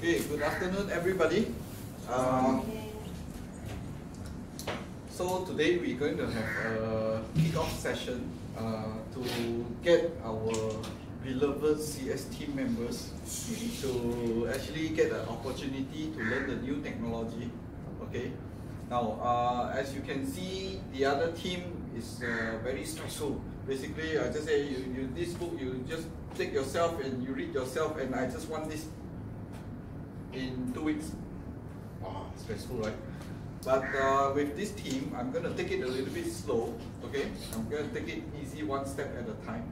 Okay, good afternoon, everybody. Uh, so today we're going to have a kick-off session uh, to get our beloved CS team members to actually get an opportunity to learn the new technology. Okay. Now, uh, as you can see, the other team is uh, very stressful. Basically, I just say you, you this book you just take yourself and you read yourself, and I just want this in two weeks. Wow, stressful, right? But uh, with this team, I'm going to take it a little bit slow, okay? I'm going to take it easy one step at a time.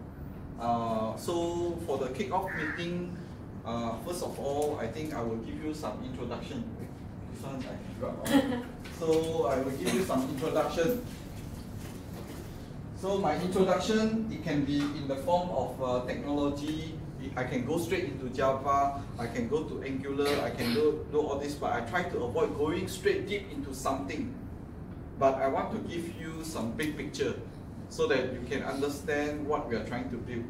Uh, so for the kick-off meeting, uh, first of all, I think I will give you some introduction. This one I forgot. so I will give you some introduction. So my introduction, it can be in the form of uh, technology, I can go straight into Java, I can go to Angular, I can do, do all this, but I try to avoid going straight deep into something. But I want to give you some big picture so that you can understand what we are trying to build.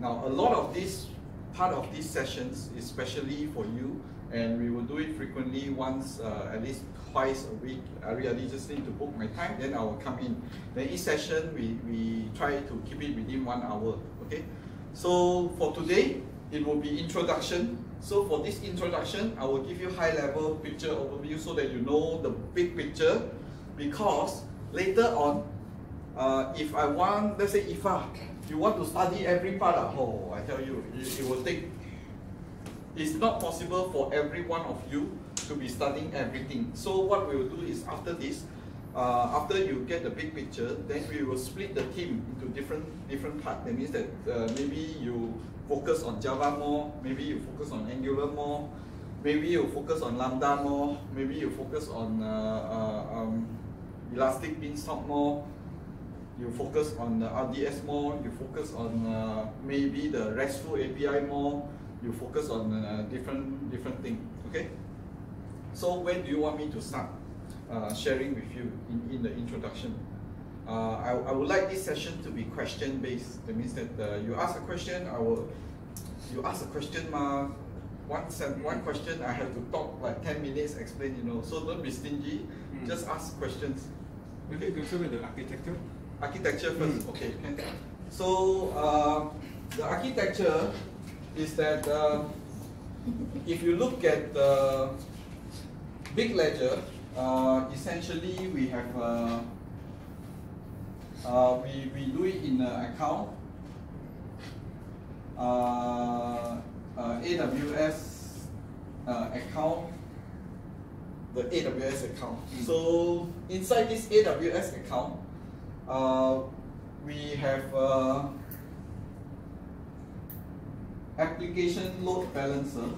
Now, a lot of this, part of these sessions, especially for you, and we will do it frequently once, uh, at least twice a week. I really just need to book my time, then I will come in. Then each session, we, we try to keep it within one hour, okay? So for today, it will be introduction. So for this introduction, I will give you high level picture overview so that you know the big picture because later on, uh, if I want, let's say if I, you want to study every part, oh, I tell you, it, it will take, it's not possible for every one of you to be studying everything. So what we will do is after this, uh, after you get the big picture, then we will split the team into different different parts. That means that uh, maybe you focus on Java more, maybe you focus on Angular more, maybe you focus on Lambda more, maybe you focus on uh, uh um, Elastic Beanstalk more, you focus on the RDS more, you focus on uh, maybe the RESTful API more, you focus on uh, different different thing. Okay. So when do you want me to start? Uh, sharing with you in, in the introduction. Uh, I, I would like this session to be question based. That means that uh, you ask a question, I will, you ask a question, ma, one, one question, I have to talk like 10 minutes, explain, you know. So don't be stingy, mm. just ask questions. Maybe go with the architecture? Architecture first, mm. okay. So uh, the architecture is that uh, if you look at the big ledger, uh, essentially we have uh, uh, we, we do it in an account. Uh, uh, AWS uh, account. The AWS account. Mm. so inside this AWS account we have application load balancer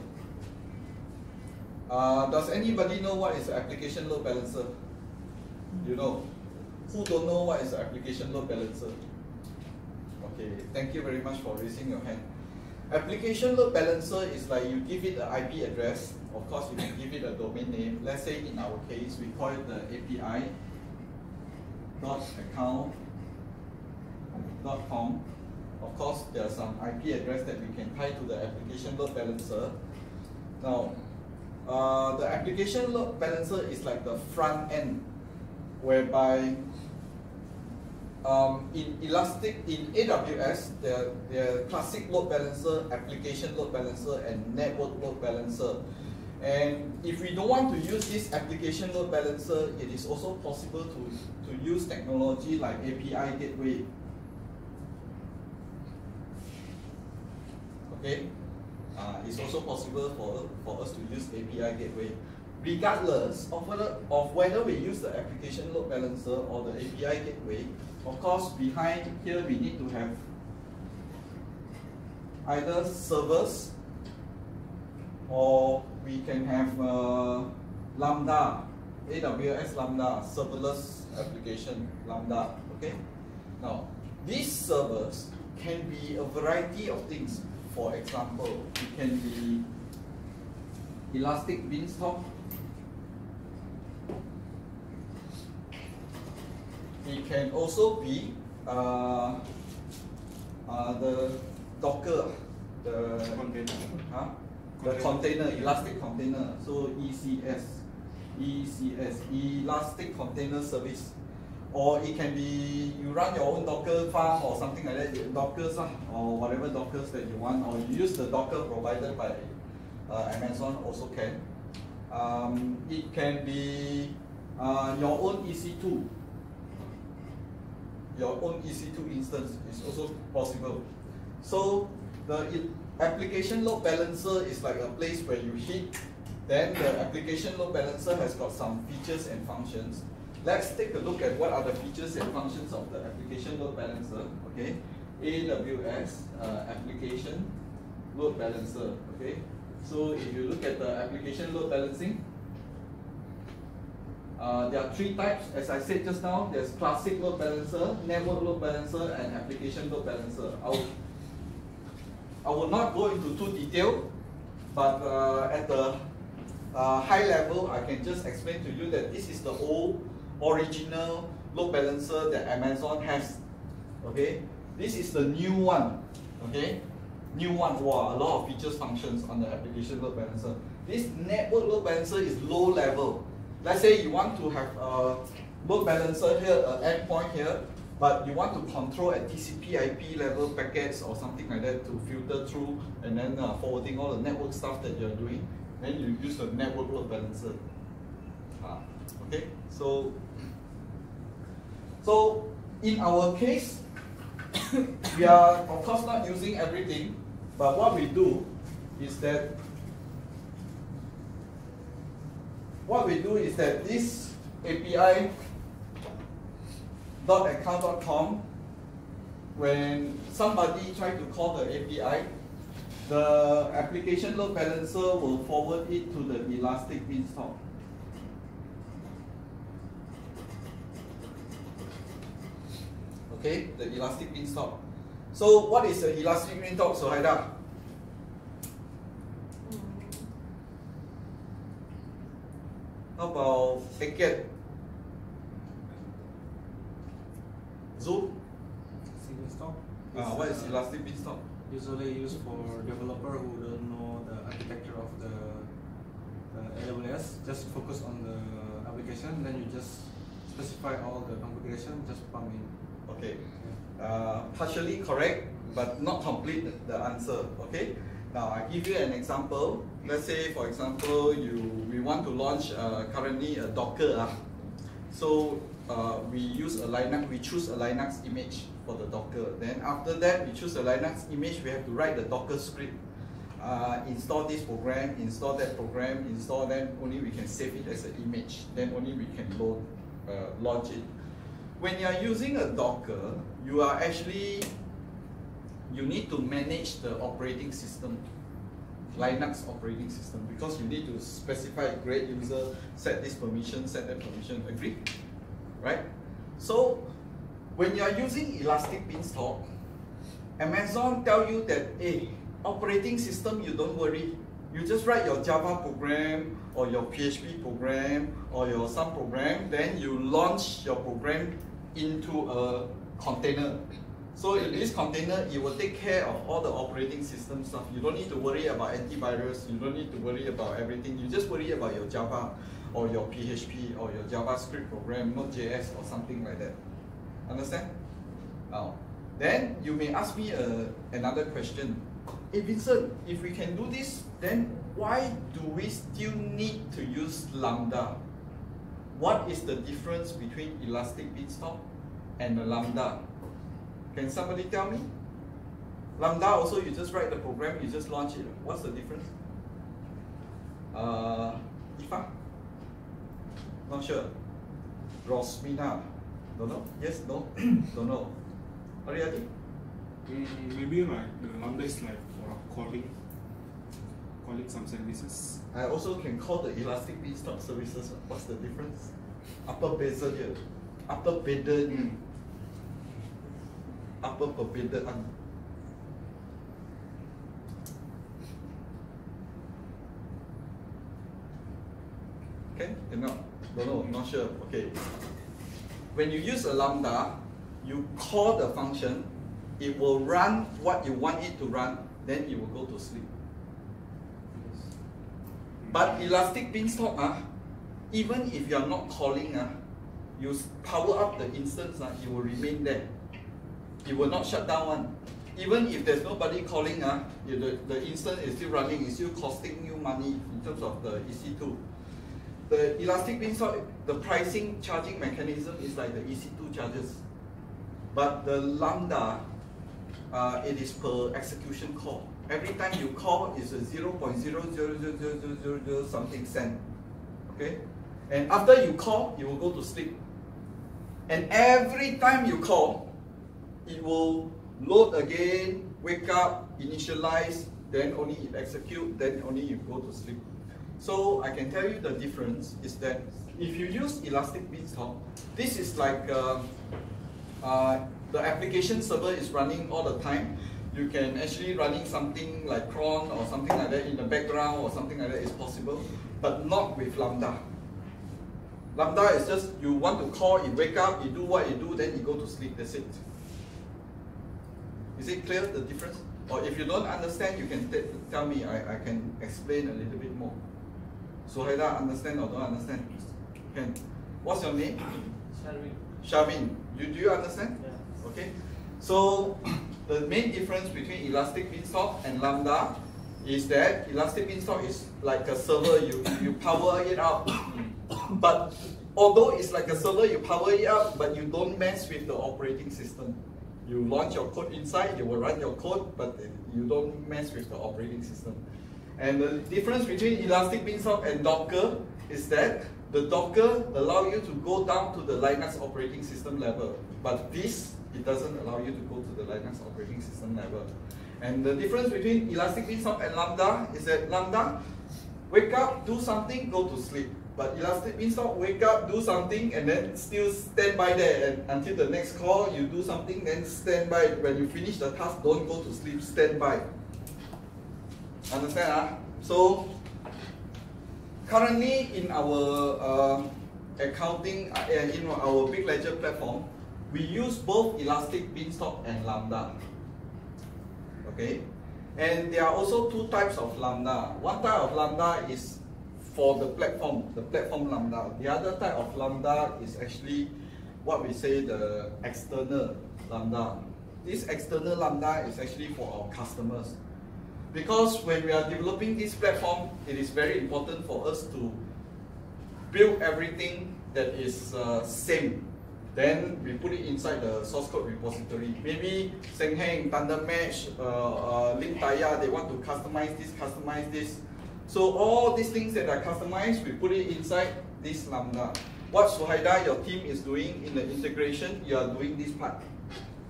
uh, does anybody know what is application load balancer? You know? Who don't know what is application load balancer? Okay, thank you very much for raising your hand. Application load balancer is like you give it an IP address. Of course, you can give it a domain name. Let's say in our case, we call it the API dot akaun dot com. Of course, there are some IP address that we can tie to the application load balancer. Now, uh, the application load balancer is like the front end, whereby um, in Elastic, in AWS, there, there are classic load balancer, application load balancer, and network load balancer. And if we don't want to use this application load balancer, it is also possible to, to use technology like API gateway. Okay, uh, it's also possible for, for us to use API gateway. Regardless of whether, of whether we use the application load balancer or the API gateway, of course, behind here we need to have either servers or we can have uh, Lambda, AWS Lambda, serverless application Lambda, okay? Now, these servers can be a variety of things. For example, it can be elastic beanstalk. It can also be uh, uh, the Docker, the container. Huh? the container, elastic container. So ECS, ECS, elastic container service. Or it can be you run your own Docker farm or something like that, Dockers uh, or whatever Dockers that you want, or you use the Docker provided by uh, Amazon also can. Um, it can be uh, your own EC2. Your own EC2 instance is also possible. So the application load balancer is like a place where you hit, then the application load balancer has got some features and functions. Let's take a look at what are the features and functions of the application load balancer. Okay, AWS uh, application load balancer. Okay, so if you look at the application load balancing, uh, there are three types, as I said just now. There's classic load balancer, network load balancer, and application load balancer. I'll, I will not go into too detail, but uh, at the uh, high level, I can just explain to you that this is the old original load balancer that Amazon has. Okay, this is the new one. Okay, new one. Wow, a lot of features, functions on the application load balancer. This network load balancer is low level. Let's say you want to have a load balancer here, an endpoint here, but you want to control at TCP IP level packets or something like that to filter through and then uh, forwarding all the network stuff that you're doing, then you use the network load balancer. Okay, so so in our case, we are of course not using everything, but what we do is that what we do is that this API dot .akaun.com when somebody try to call the API, the application load balancer will forward it to the elastic beanstalk. Okay, the elastic beanstalk. So what is the elastic beanstalk, Sohaida? How about Eket? Zoom? Beanstalk. Uh, what is elastic beanstalk? Usually used for developer who don't know the architecture of the, the AWS. Just focus on the application, then you just specify all the configuration, just pump in. Okay. Uh, partially correct, but not complete the answer. Okay. Now I give you an example. Let's say, for example, you we want to launch uh, currently a Docker. Uh. So uh, we use a Linux. We choose a Linux image for the Docker. Then after that, we choose a Linux image. We have to write the Docker script. Uh, install this program, install that program, install them, only we can save it as an image. Then only we can load, uh, launch it. When you are using a Docker, you are actually you need to manage the operating system, Linux operating system, because you need to specify great user, set this permission, set that permission, agree? Right? So, when you are using Elastic Beanstalk, Amazon tell you that, hey, operating system, you don't worry. You just write your Java program or your PHP program or your some program, then you launch your program into a container. So in this container, it will take care of all the operating system stuff. You don't need to worry about antivirus. You don't need to worry about everything. You just worry about your Java or your PHP or your JavaScript program, Node.js or something like that. Understand? Now, then you may ask me uh, another question. Hey Vincent, if we can do this, then why do we still need to use Lambda? What is the difference between Elastic Beanstalk and the Lambda? Can somebody tell me? Lambda also, you just write the program, you just launch it. What's the difference? Uh, Ifa? Not sure. Rosmina? Don't know? Yes? No? Don't know. Ariadi? Mm, maybe like the lambda is like for calling, calling some services. I also can call the Elastic Beanstalk services. What's the difference? Apa beza dia? Apa bedanya? Apa perbezaan? Okay, cannot. Don't know, not sure. Okay. When you use a lambda, you call the function, it will run what you want it to run, then it will go to sleep. But elastic beanstalk, uh, even if you are not calling, uh, you power up the instance, uh, it will remain there. It will not shut down one. Even if there's nobody calling, uh, the, the instance is still running, it's still costing you money in terms of the EC2. The elastic beanstalk, the pricing charging mechanism is like the EC2 charges. But the Lambda, uh, it is per execution call. Every time you call is a 0.0000000 something cent. Okay? And after you call, you will go to sleep. And every time you call, it will load again, wake up, initialize, then only it execute, then only you go to sleep. So I can tell you the difference is that if you use Elastic Beanstalk, this is like uh, uh, the application server is running all the time. You can actually running something like cron or something like that in the background or something like that is possible, but not with Lambda. Lambda is just you want to call, you wake up, you do what you do, then you go to sleep, that's it. Is it clear the difference? Or if you don't understand, you can tell me, I, I can explain a little bit more. Suhaida, understand or don't understand? Can. What's your name? Sharvin. Shavin. You, do you understand? Yeah. Okay. So the main difference between Elastic Beanstalk and Lambda is that Elastic Beanstalk is like a server, you, you power it up. but although it's like a server, you power it up, but you don't mess with the operating system. You launch your code inside, you will run your code, but you don't mess with the operating system. And the difference between Elastic Beanstalk and Docker is that the Docker allow you to go down to the Linux operating system level, but this, it doesn't allow you to go to the Linux operating system level. And the difference between Elastic Beanstalk and Lambda is that Lambda, wake up, do something, go to sleep. But Elastic Beanstalk, wake up, do something, and then still stand by there and until the next call, you do something, then stand by. When you finish the task, don't go to sleep, stand by. Understand? Huh? So, currently in our uh, accounting, uh, in our Big Ledger platform, we use both Elastic Beanstalk and Lambda. Okay? And there are also two types of Lambda. One type of Lambda is for the platform, the platform Lambda. The other type of Lambda is actually what we say the external Lambda. This external Lambda is actually for our customers. Because when we are developing this platform, it is very important for us to build everything that is uh, same. Then we put it inside the source code repository. Maybe Sengheng, Thunder Mesh, uh, uh, Lintaya, they want to customize this, customize this. So all these things that are customized, we put it inside this Lambda. What Suhaida, your team is doing in the integration, you are doing this part.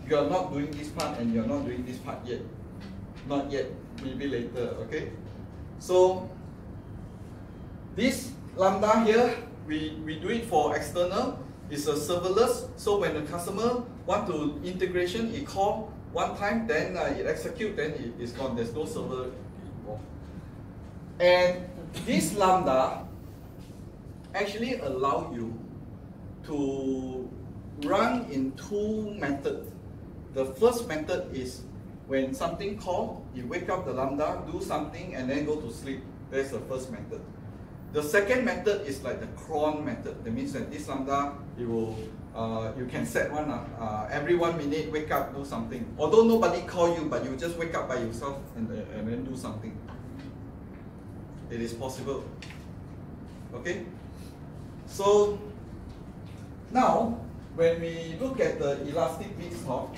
You are not doing this part and you are not doing this part yet. Not yet maybe later, okay? So this lambda here, we, we do it for external, it's a serverless, so when the customer want to integration, it call one time, then uh, it execute, then it is gone, there's no server involved. And this lambda actually allow you to run in two methods. The first method is when something call, you wake up the lambda, do something, and then go to sleep. That's the first method. The second method is like the cron method. That means that this lambda, you will, uh, you can set one uh, uh, every one minute, wake up, do something. Although nobody call you, but you just wake up by yourself and, uh, and then do something. It is possible. Okay? So, now, when we look at the elastic beanstalk,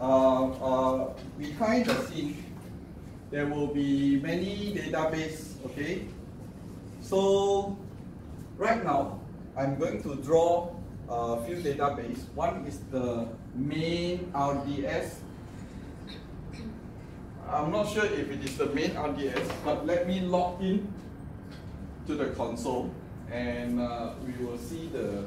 uh, uh, behind the scene, there will be many database, okay? So, right now, I'm going to draw a few database. One is the main RDS. I'm not sure if it is the main RDS, but let me log in to the console and uh, we will see the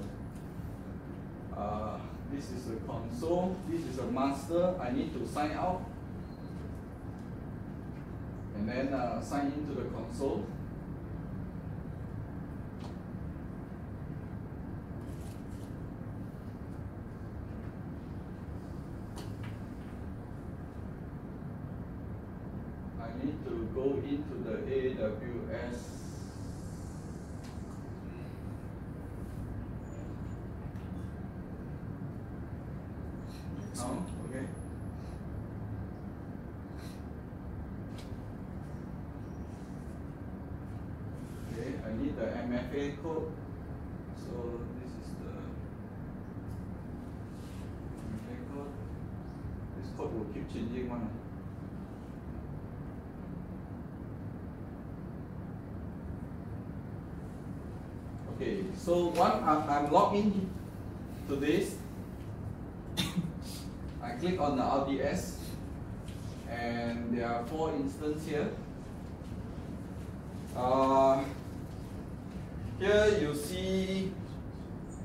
uh, this is the console, this is a master, I need to sign out and then uh, sign into the console. I need to go into the AWS now. MFA code. So this is the MFA code. This code will keep changing one. Okay, so one I'm, I'm logged in to this. I click on the RDS and there are four instances here. Uh, here you see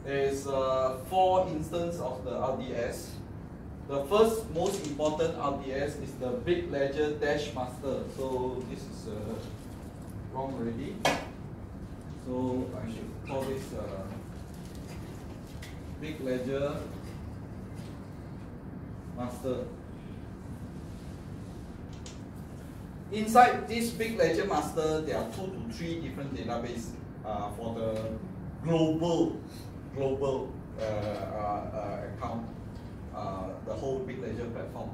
there's uh, four instances of the RDS. The first most important RDS is the Big Ledger Dash Master. So this is uh, wrong already. So I should call this uh, Big Ledger Master. Inside this Big Ledger Master, there are two to three different databases for the global global uh, uh, uh account, uh, the whole Big Ledger platform.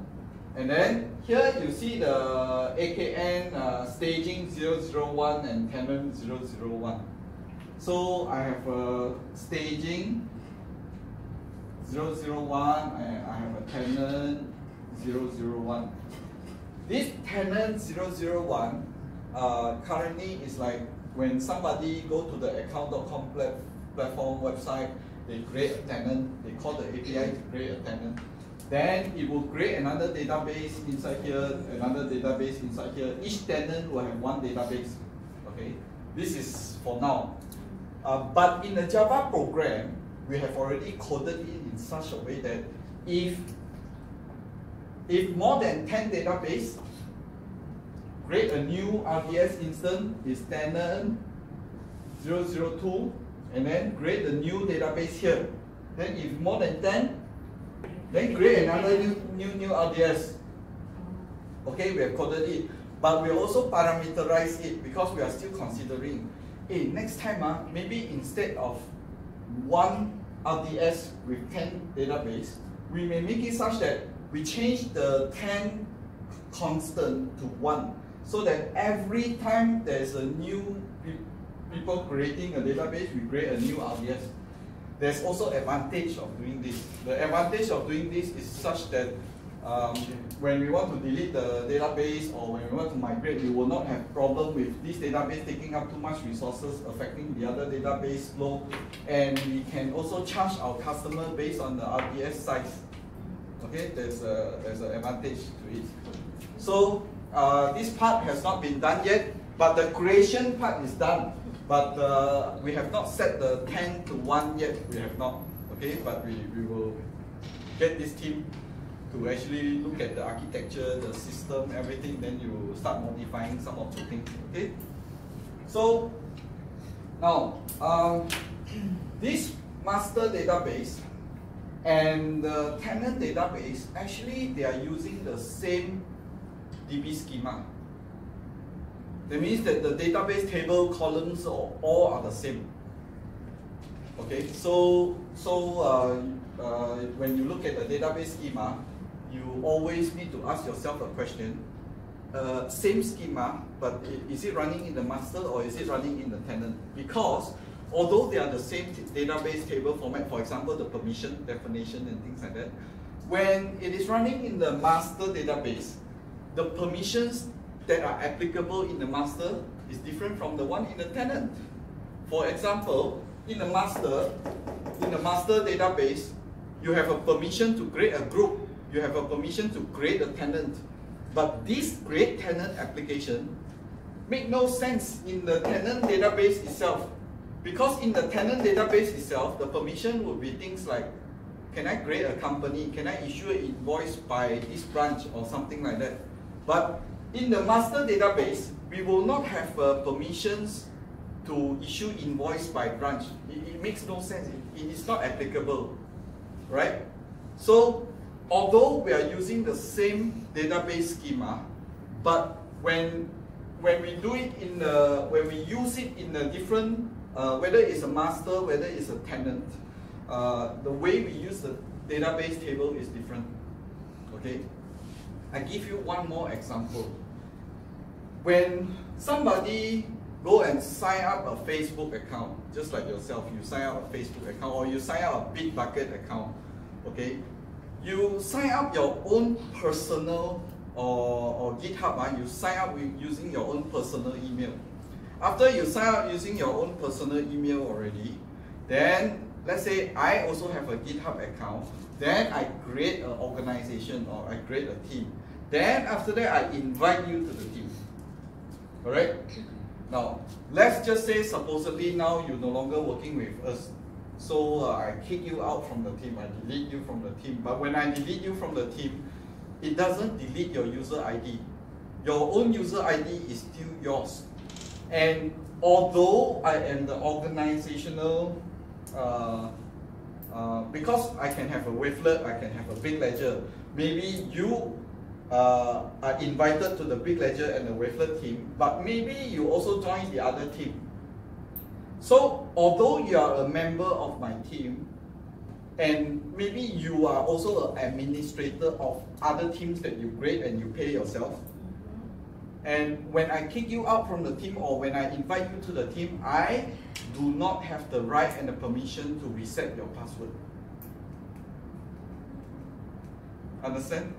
And then here you see the AKN uh, staging 001 and tenant 001. So I have a staging 001 and I have a tenant 001. This tenant 001 uh, currently is like when somebody go to the akaun.com platform website, they create a tenant, they call the API to create a tenant. Then it will create another database inside here, another database inside here. Each tenant will have one database. Okay, this is for now. Uh, but in the Java program, we have already coded it in such a way that if if more than 10 database, create a new RDS instance is tenant 002, and then create a new database here. Then if more than 10, then create another new, new, new RDS. Okay, we have coded it. But we also parameterize it because we are still considering hey, next time, uh, maybe instead of one RDS with 10 database, we may make it such that we change the 10 constant to 1 so that every time there's a new people creating a database, we create a new RDS. There's also advantage of doing this. The advantage of doing this is such that um, when we want to delete the database or when we want to migrate, we will not have problem with this database taking up too much resources, affecting the other database flow. And we can also charge our customer based on the RDS size. Okay, there's a there's an advantage to it. So uh, this part has not been done yet, but the creation part is done. But uh, we have not set the 10 to 1 yet. We have not. Okay, but we, we will get this team to actually look at the architecture, the system, everything, then you start modifying some of the things. Okay? So now um, this master database and the tenant database actually they are using the same DB schema. That means that the database table columns all are the same. Okay, so so uh, uh, when you look at the database schema, you always need to ask yourself a question. Uh, same schema, but is it running in the master or is it running in the tenant? Because although they are the same database table format, for example, the permission definition and things like that, when it is running in the master database, the permissions that are applicable in the master is different from the one in the tenant. For example, in the master, in the master database, you have a permission to create a group you have a permission to create a tenant. But this create tenant application make no sense in the tenant database itself. Because in the tenant database itself, the permission would be things like, can I create a company? Can I issue an invoice by this branch or something like that? But in the master database, we will not have uh, permissions to issue invoice by branch. It, it makes no sense. It, it is not applicable, right? So although we are using the same database schema, but when when we do it in the when we use it in a different uh, whether it's a master, whether it's a tenant, uh, the way we use the database table is different. Okay, I give you one more example. When somebody go and sign up a Facebook account, just like yourself. You sign up a Facebook account or you sign up a Bitbucket account. Okay, you sign up your own personal or, or GitHub. Uh, you sign up with using your own personal email. After you sign up using your own personal email already, then let's say I also have a GitHub account. Then I create an organization or I create a team. Then after that, I invite you to the team. Alright? Now, let's just say supposedly now you're no longer working with us. So uh, I kick you out from the team, I delete you from the team. But when I delete you from the team, it doesn't delete your user ID. Your own user ID is still yours. And although I am the organizational, uh, uh, because I can have a wavelet, I can have a big ledger, maybe you uh, are invited to the big ledger and the wavelet team, but maybe you also join the other team. So although you are a member of my team, and maybe you are also an administrator of other teams that you grade and you pay yourself. And when I kick you out from the team or when I invite you to the team, I do not have the right and the permission to reset your password. Understand?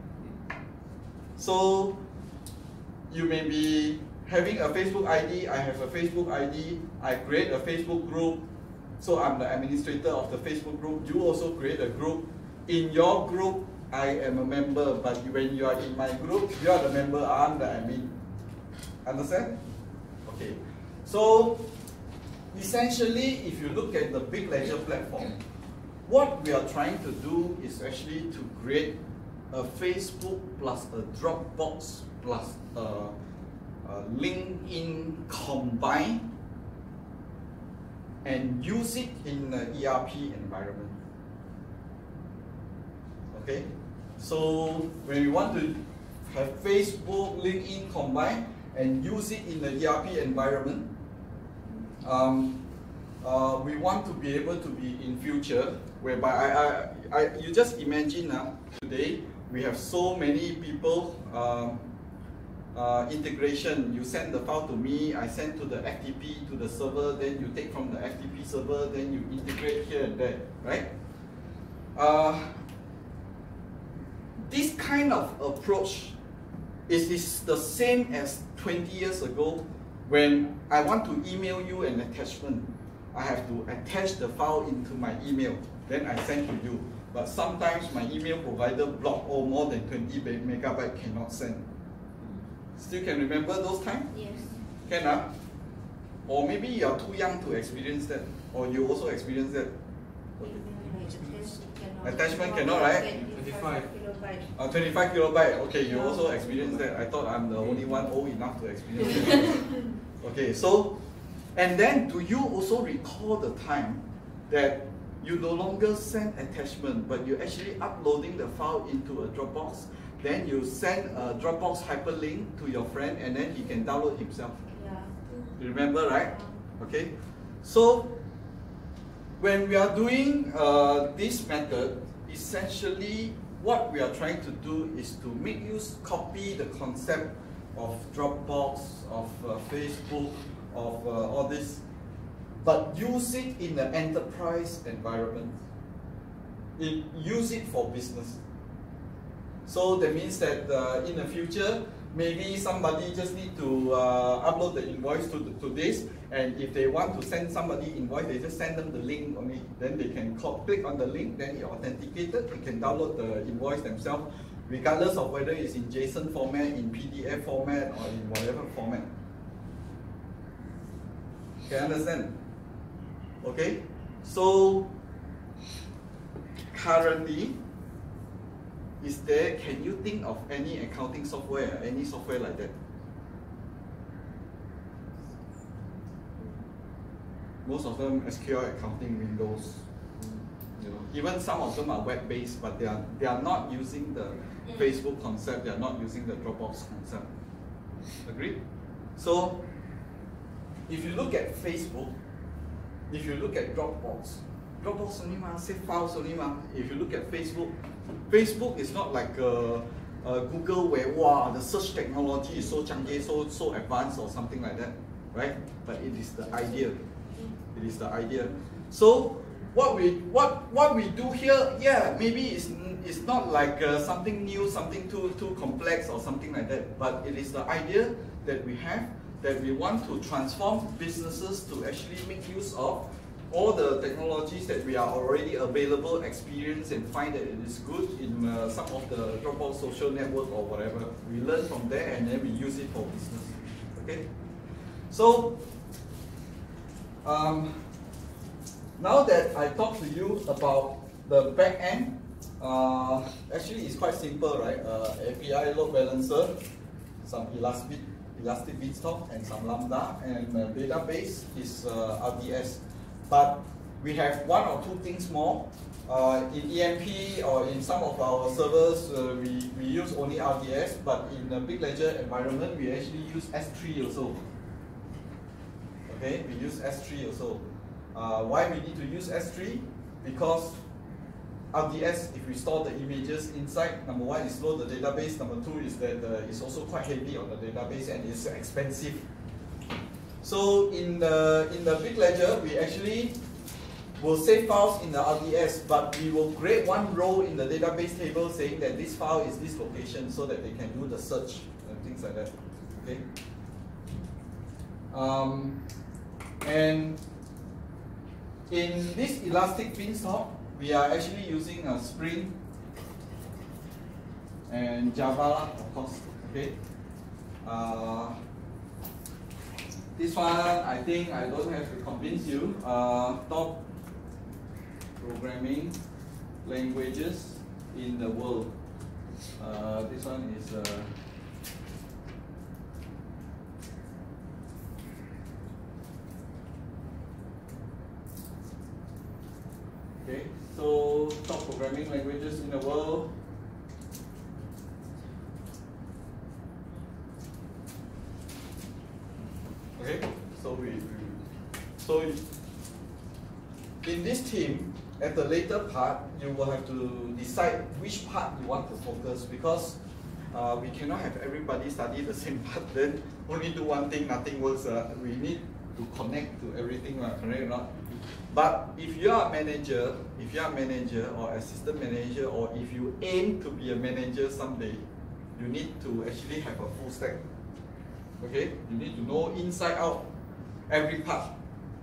So you may be having a Facebook ID, I have a Facebook ID, I create a Facebook group, so I'm the administrator of the Facebook group. You also create a group. In your group, I am a member, but when you are in my group, you are the member, I'm the admin. Understand? Okay. So essentially, if you look at the Big Ledger platform, what we are trying to do is actually to create a Facebook plus a Dropbox plus a, a LinkedIn combined and use it in the ERP environment. Okay, so when we want to have Facebook, LinkedIn combined and use it in the ERP environment, um, uh, we want to be able to be in future whereby I, I, I you just imagine uh, today we have so many people um, uh, integration. You send the file to me, I send to the FTP to the server, then you take from the FTP server, then you integrate here and there, right? Uh, this kind of approach is, is the same as 20 years ago when I want to email you an attachment. I have to attach the file into my email, then I send to you. But sometimes my email provider block or more than 20 megabyte cannot send. Still can remember those times? Yes. Can ah? Or maybe you are too young to experience that, or you also experience that. Attachment cannot, right? 25. Uh, 25 kilobyte. Okay, you also experienced that. I thought I'm the only one old enough to experience that. okay, so, and then do you also recall the time that you no longer send attachment, but you're actually uploading the file into a Dropbox then you send a Dropbox hyperlink to your friend and then he can download himself. Yeah. You remember, right? Okay. So when we are doing uh, this method, essentially what we are trying to do is to make you copy the concept of Dropbox, of uh, Facebook, of uh, all this, but use it in the enterprise environment. It, use it for business. So that means that uh, in the future, maybe somebody just need to uh, upload the invoice to, to this and if they want to send somebody invoice, they just send them the link only. Then they can click on the link, then it authenticated, they can download the invoice themselves regardless of whether it's in JSON format, in PDF format, or in whatever format. Can you understand? Okay? So, currently, is there, can you think of any accounting software, any software like that? Most of them SQL accounting Windows. You know, even some of them are web-based, but they are they are not using the mm. Facebook concept. They are not using the Dropbox concept. Agreed? So, if you look at Facebook, if you look at Dropbox, Dropbox only ma, save files only ma. If you look at Facebook, Facebook is not like Google where wow the search technology is so chunky, so so advanced or something like that. right? But it is the idea. It is the idea. So what we what what we do here, yeah, maybe it's it's not like uh, something new, something too too complex or something like that. But it is the idea that we have that we want to transform businesses to actually make use of all the technologies that we are already available, experience and find that it is good in uh, some of the Dropbox social network or whatever. We learn from there and then we use it for business. Okay? So, um, now that I talked to you about the back end, uh, actually it's quite simple, right? Uh, API load balancer, some Elastic, Elastic Beanstalk and some Lambda, and uh, database is uh, RDS. But we have one or two things more. Uh, in EMP or in some of our servers, uh, we, we use only RDS, but in the big ledger environment, we actually use S3 also. Okay, we use S3 also. Uh, why we need to use S3? Because RDS, if we store the images inside, number one is load the database, number two is that uh, it's also quite heavy on the database and it's expensive so in the in the big ledger, we actually will save files in the RDS, but we will create one row in the database table saying that this file is this location so that they can do the search and things like that. Okay. Um, and in this elastic beanstalk, we are actually using a Spring and Java, of course. Okay. Uh, this one, I think I don't have to convince you. Uh, top programming languages in the world. Uh, this one is uh, okay. So top programming languages in the world. Okay, so we, so in this team, at the later part, you will have to decide which part you want to focus because uh, we cannot have everybody study the same part. Then only do one thing, nothing works. Uh, we need to connect to everything, uh, correct or not? But if you are a manager, if you are a manager or assistant manager, or if you aim to be a manager someday, you need to actually have a full stack Okay, you need to know inside out every part.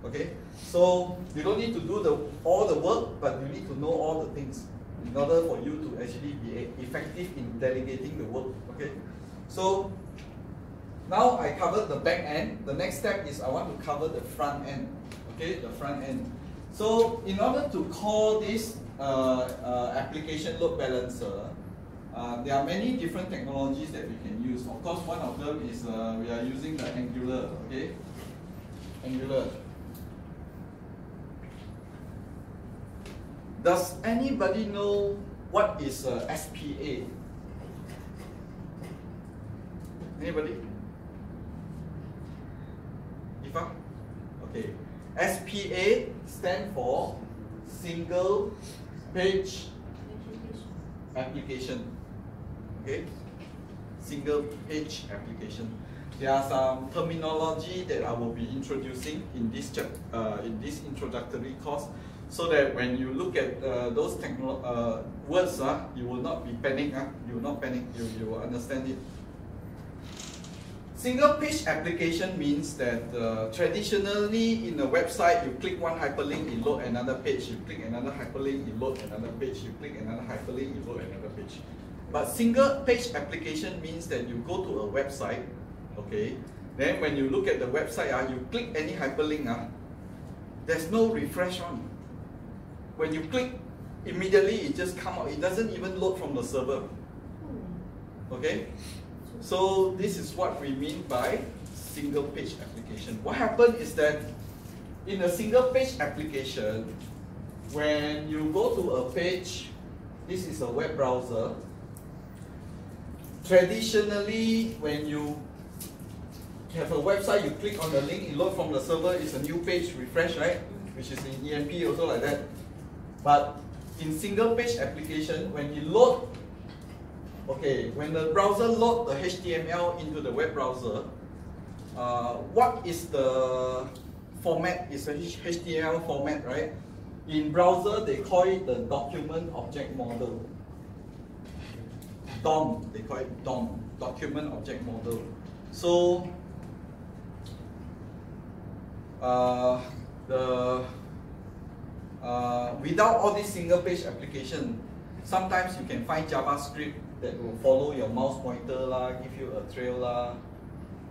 Okay, so you don't need to do the all the work, but you need to know all the things in order for you to actually be effective in delegating the work. Okay, so now I covered the back end. The next step is I want to cover the front end. Okay, the front end. So in order to call this uh, uh, application load balancer, uh, there are many different technologies that we can use. Of course, one of them is uh, we are using the Angular, okay? Angular. Does anybody know what is uh, SPA? Anybody? Ifa? Okay. SPA stand for Single Page Application okay? Single page application. There are some terminology that I will be introducing in this uh, in this introductory course, so that when you look at uh, those uh, words, uh, you will not be panic. Uh, you will not panic. You you will understand it. Single page application means that uh, traditionally in a website, you click one hyperlink, you load another page. You click another hyperlink, you load another page. You click another hyperlink, you load another page. But single page application means that you go to a website, okay, then when you look at the website, uh, you click any hyperlink, uh, there's no refresh on. When you click, immediately it just come out. It doesn't even load from the server. Okay? So this is what we mean by single page application. What happened is that in a single page application, when you go to a page, this is a web browser, traditionally, when you have a website, you click on the link, it load from the server, it's a new page, refresh, right? Which is in EMP also like that. But in single page application, when you load, okay, when the browser load the HTML into the web browser, uh, what is the format? It's a HTML format, right? In browser, they call it the document object model. DOM, they call it DOM, document object model. So, uh, the uh, without all these single page application, sometimes you can find JavaScript that will follow your mouse pointer lah, give you a trail lah,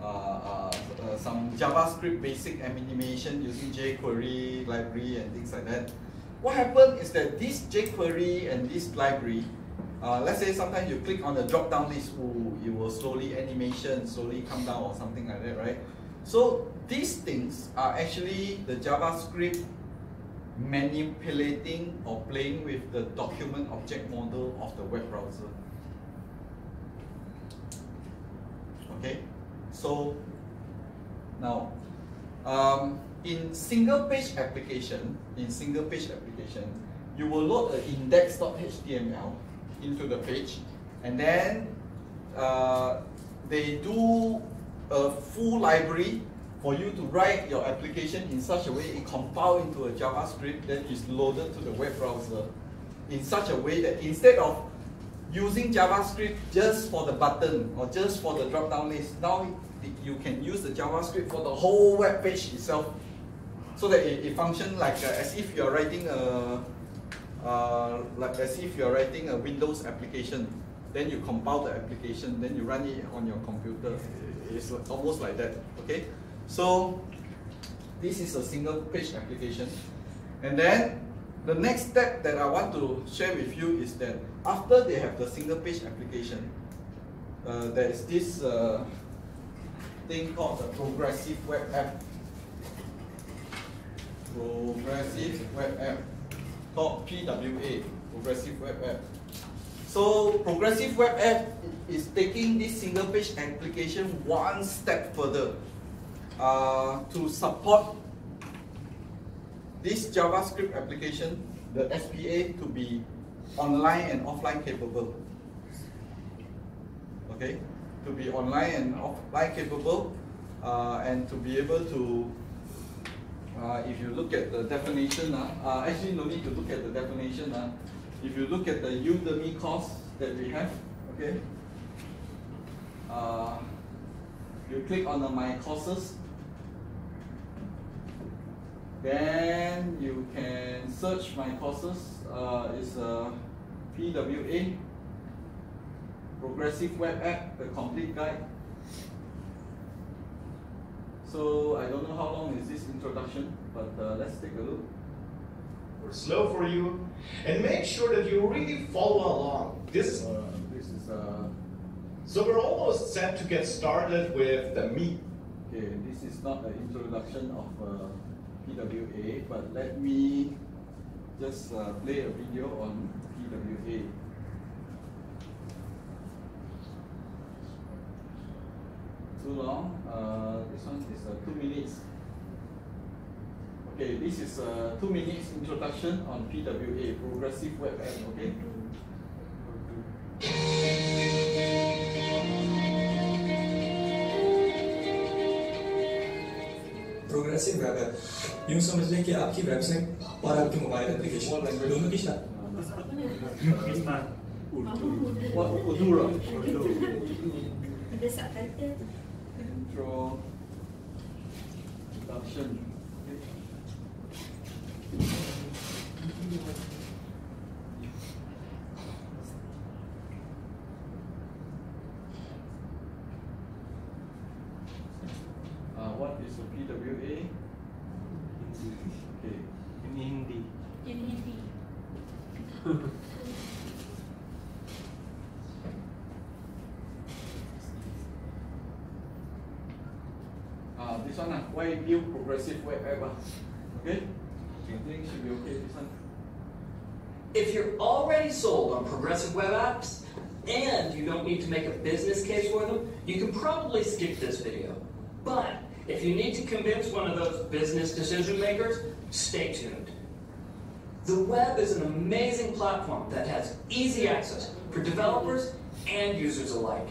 uh, uh, uh, some JavaScript basic animation using jQuery library and things like that. What happened is that this jQuery and this library, uh, let's say sometimes you click on the drop down list, ooh, it will slowly animation, slowly come down or something like that, right? So these things are actually the JavaScript manipulating or playing with the document object model of the web browser. Okay, so now um, in single page application, in single page application, you will load an index.html into the page and then uh, they do a full library for you to write your application in such a way it compile into a JavaScript that is loaded to the web browser in such a way that instead of using JavaScript just for the button or just for the drop-down list, now you can use the JavaScript for the whole web page itself. So that it, it functions like uh, as if you're writing a uh, like as if you're writing a Windows application. Then you compile the application then you run it on your computer it's almost like that okay so this is a single page application. And then the next step that I want to share with you is that after they have the single page application, uh, there is this uh, thing called the progressive web app. Progressive web app called PWA, progressive web app. So progressive web app is taking this single page application one step further uh, to support this JavaScript application, the SPA, to be online and offline capable. Okay, to be online and offline capable, uh, and to be able to, uh, if you look at the definition, uh, uh, actually no need to look at the definition. Uh, if you look at the Udemy course that we have, okay, uh, you click on the My Courses, then you can search my courses. Uh, it's a PWA, Progressive Web App, the complete guide. So I don't know how long is this introduction, but uh, let's take a look. We're slow for you, and make sure that you really follow along. This uh, this is uh, so we're almost set to get started with the meat. Okay, this is not an introduction of. Uh, PWA, but let me just uh, play a video on PWA. Too long. Uh, this one is uh, two minutes. Okay, this is a two minutes introduction on PWA, Progressive Web App. Okay. Progressive web है यूँ समझ लें कि आपकी website और आपके mobile application language दोनों की शायद progressive ah? Okay? I think should be okay, this one. If you're already sold on progressive web apps and you don't need to make a business case for them, you can probably skip this video. But if you need to convince one of those business decision makers, stay tuned. The web is an amazing platform that has easy access for developers and users alike.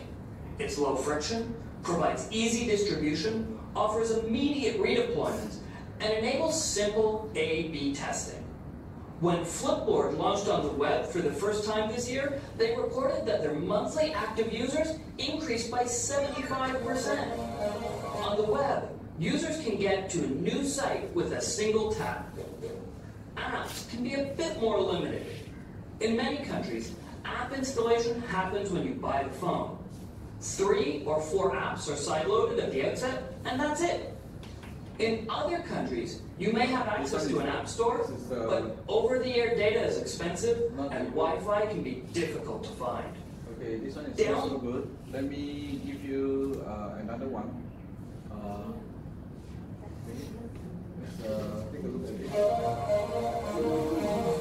It's low friction, provides easy distribution, offers immediate redeployment, and enables simple A-B testing. When Flipboard launched on the web for the first time this year, they reported that their monthly active users increased by 75%. On the web, users can get to a new site with a single tap. Apps can be a bit more limited. In many countries, app installation happens when you buy the phone. Three or four apps are sideloaded at the outset, and that's it. In other countries, you may have access to an app store, uh, but over-the-air data is expensive and. Wi-Fi can be difficult to find. Okay, this one is Down. also good. Let me give you uh, another one. Uh. Let's uh, take a look at it.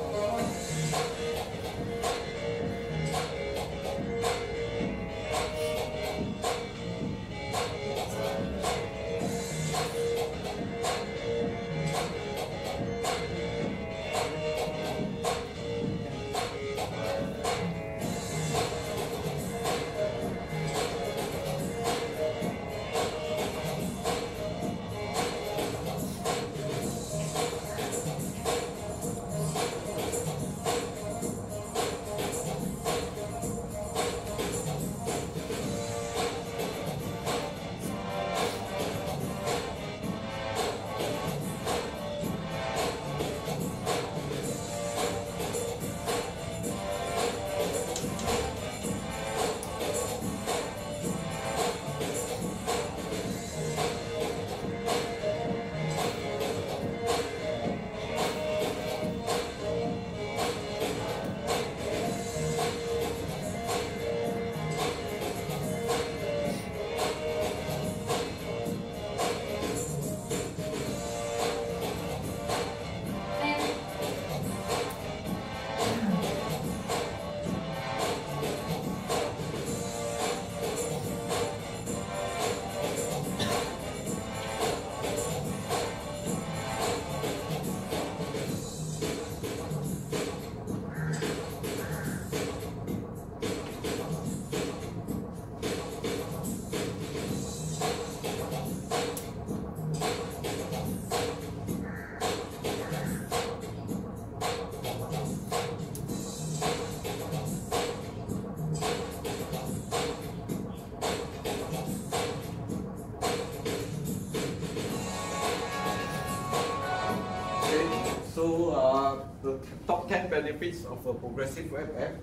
Benefits of a progressive web app.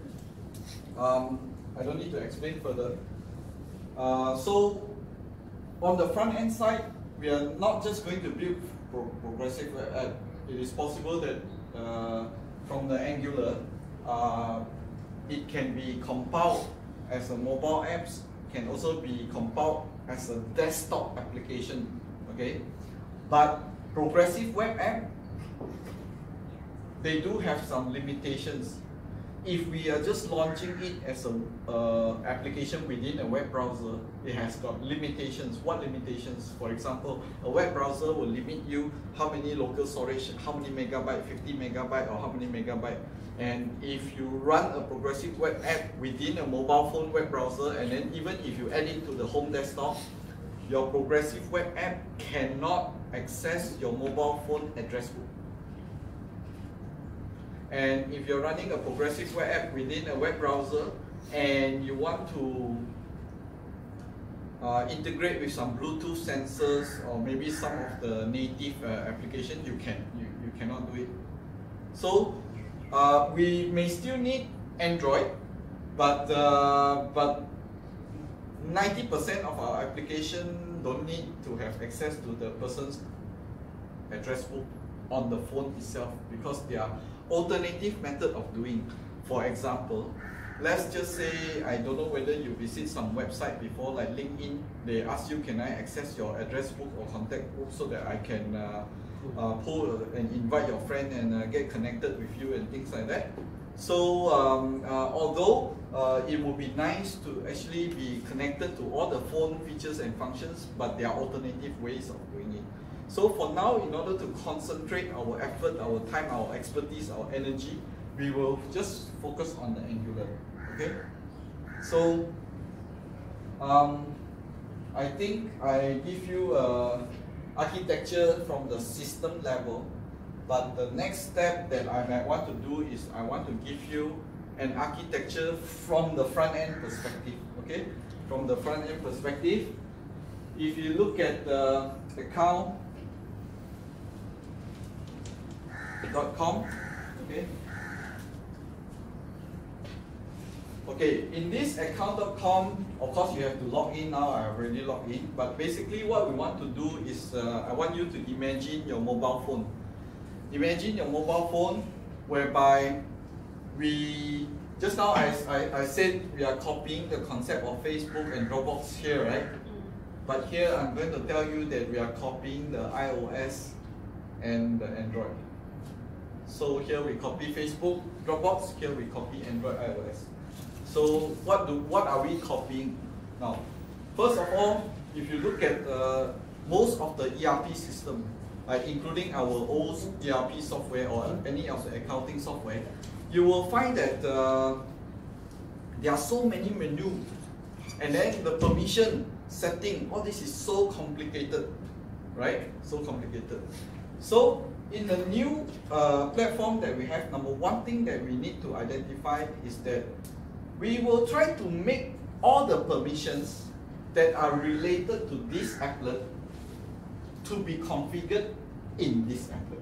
Um, I don't need to explain further. Uh, so, on the front end side, we are not just going to build pro progressive web app. It is possible that uh, from the Angular, uh, it can be compiled as a mobile apps, can also be compiled as a desktop application. Okay, but progressive web app they do have some limitations. If we are just launching it as a uh, application within a web browser, it has got limitations. What limitations? For example, a web browser will limit you how many local storage, how many megabyte, 50 megabyte or how many megabyte. And if you run a progressive web app within a mobile phone web browser, and then even if you add it to the home desktop, your progressive web app cannot access your mobile phone address book. And if you're running a progressive web app within a web browser and you want to uh, integrate with some Bluetooth sensors or maybe some of the native uh, application, you can you, you cannot do it. So uh, we may still need Android, but uh, but 90% of our application don't need to have access to the person's address book on the phone itself because they are alternative method of doing. For example, let's just say I don't know whether you visit some website before like LinkedIn, they ask you can I access your address book or contact book so that I can uh, uh, pull and invite your friend and uh, get connected with you and things like that. So um, uh, although uh, it would be nice to actually be connected to all the phone features and functions, but there are alternative ways of doing it. So for now, in order to concentrate our effort, our time, our expertise, our energy, we will just focus on the Angular. Okay. So um, I think I give you a architecture from the system level, but the next step that I might want to do is I want to give you an architecture from the front end perspective, okay? From the front end perspective, if you look at the akaun com, okay? Okay, in this akaun.com, of course you have to log in now, I already logged in, but basically what we want to do is, uh, I want you to imagine your mobile phone. Imagine your mobile phone whereby we, just now I, I, I said we are copying the concept of Facebook and Dropbox here, right? But here I'm going to tell you that we are copying the iOS and the Android. So here we copy Facebook, Dropbox, here we copy Android, iOS. So what do what are we copying now? First of all, if you look at uh, most of the ERP system, like including our old ERP software or any of the accounting software, you will find that uh, there are so many menus, and then the permission setting, all this is so complicated, right? So complicated. So in the new uh, platform that we have, number one thing that we need to identify is that we will try to make all the permissions that are related to this applet to be configured in this applet.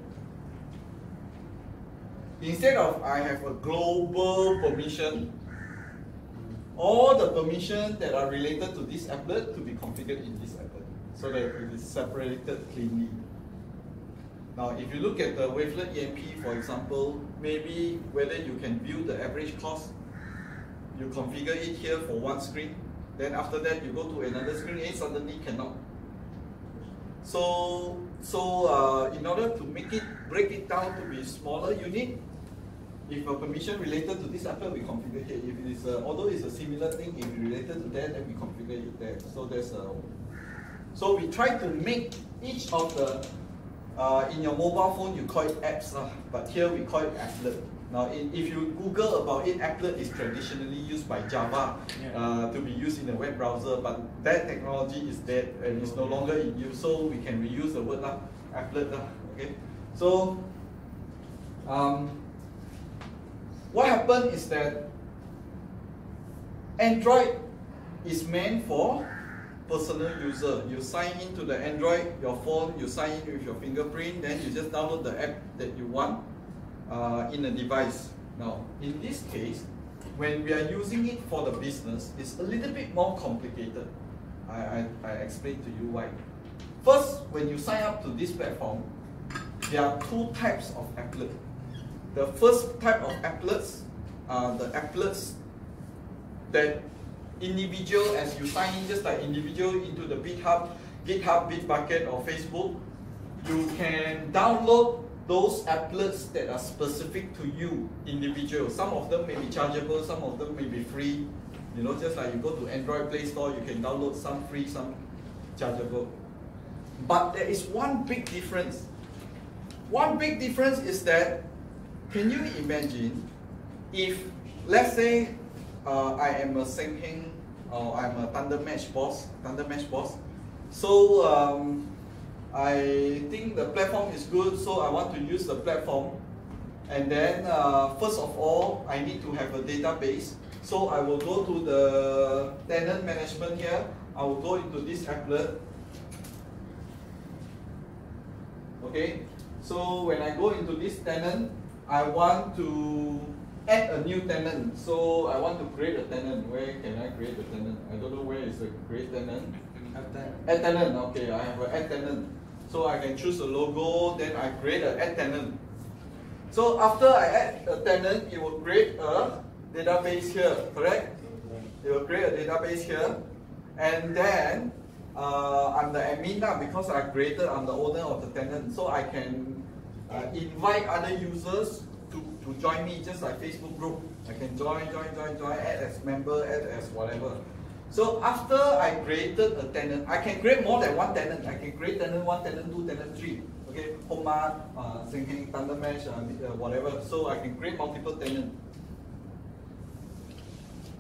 Instead of I have a global permission, all the permissions that are related to this applet to be configured in this applet so that it is separated cleanly. Now, if you look at the wavelet EMP, for example, maybe whether you can view the average cost you configure it here for one screen, then after that you go to another screen, and suddenly cannot. So, so uh, in order to make it, break it down to be smaller unit, if a permission related to this applet, we configure here. If it is, a, although it's a similar thing, if related to that, then we configure it there. So there's a, so we try to make each of the, uh, in your mobile phone, you call it apps, uh, but here we call it applet. Now, in, if you Google about it, applet is traditionally used by Java uh, to be used in a web browser, but that technology is dead and it's no longer in use, so we can reuse the word lah, applet lah, okay? So, um, what happened is that Android is meant for personal user. You sign into the Android, your phone, you sign in with your fingerprint, then you just download the app that you want uh, in a device. Now, in this case, when we are using it for the business, it's a little bit more complicated. I, I, I explain to you why. First, when you sign up to this platform, there are two types of applet. The first type of applets are the applets that individual, as you sign in, just like individual into the GitHub, GitHub, Bitbucket, or Facebook, you can download those applets that are specific to you, individual. Some of them may be chargeable, some of them may be free. You know, just like you go to Android Play Store, you can download some free, some chargeable. But there is one big difference. One big difference is that, can you imagine if, let's say, uh, I am a Sengheng or I'm a Thunder Mesh boss, Thunder Mesh boss. So um, I think the platform is good, so I want to use the platform. And then uh, first of all, I need to have a database. So I will go to the tenant management here. I will go into this applet. Okay, so when I go into this tenant, I want to add a new tenant. So I want to create a tenant. Where can I create a tenant? I don't know where is the create tenant. Add tenant. Add tenant, okay, I have an add tenant. So I can choose a logo, then I create an add tenant. So after I add a tenant, it will create a database here, correct? It will create a database here. And then uh, I'm the admin now because I created, I'm the owner of the tenant. So I can uh, invite other users join me, just like Facebook group. I can join, join, join, join, add as member, add as whatever. So after I created a tenant, I can create more than one tenant. I can create tenant one, tenant two, tenant three. Okay, Homa, uh, Sinking, Thunder Mesh, uh, uh, whatever. So I can create multiple tenants.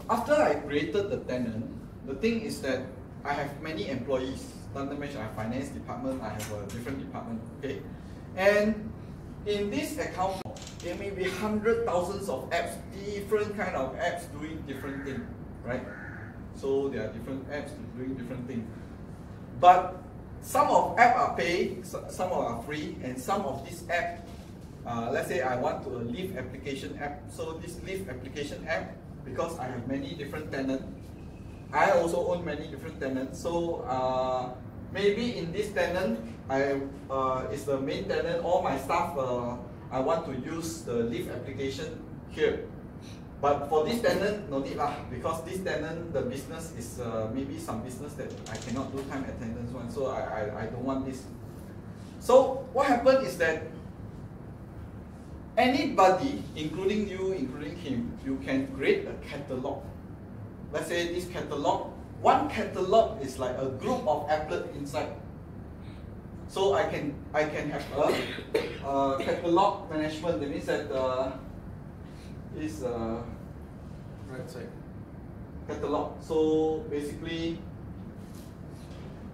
After I created the tenant, the thing is that I have many employees. London Mesh, I have finance department, I have a different department, okay? And in this akaun, there may be hundred thousands of apps, different kind of apps doing different things, right? So there are different apps doing different things. But some of app are paid, some are free, and some of these app, uh, let's say I want to a Lift application app. So this Lift application app, because I have many different tenants, I also own many different tenants. So uh, maybe in this tenant, I uh, is the main tenant. All my staff, uh, I want to use the Lift application here. But for this tenant, no need lah, because this tenant, the business is uh, maybe some business that I cannot do time attendance one, so I, I, I don't want this. So what happened is that anybody, including you, including him, you can create a catalog let's say this catalog, one catalog is like a group of applet inside. So I can I can have a, catalog management. That means that uh, is uh, right side catalog. So basically,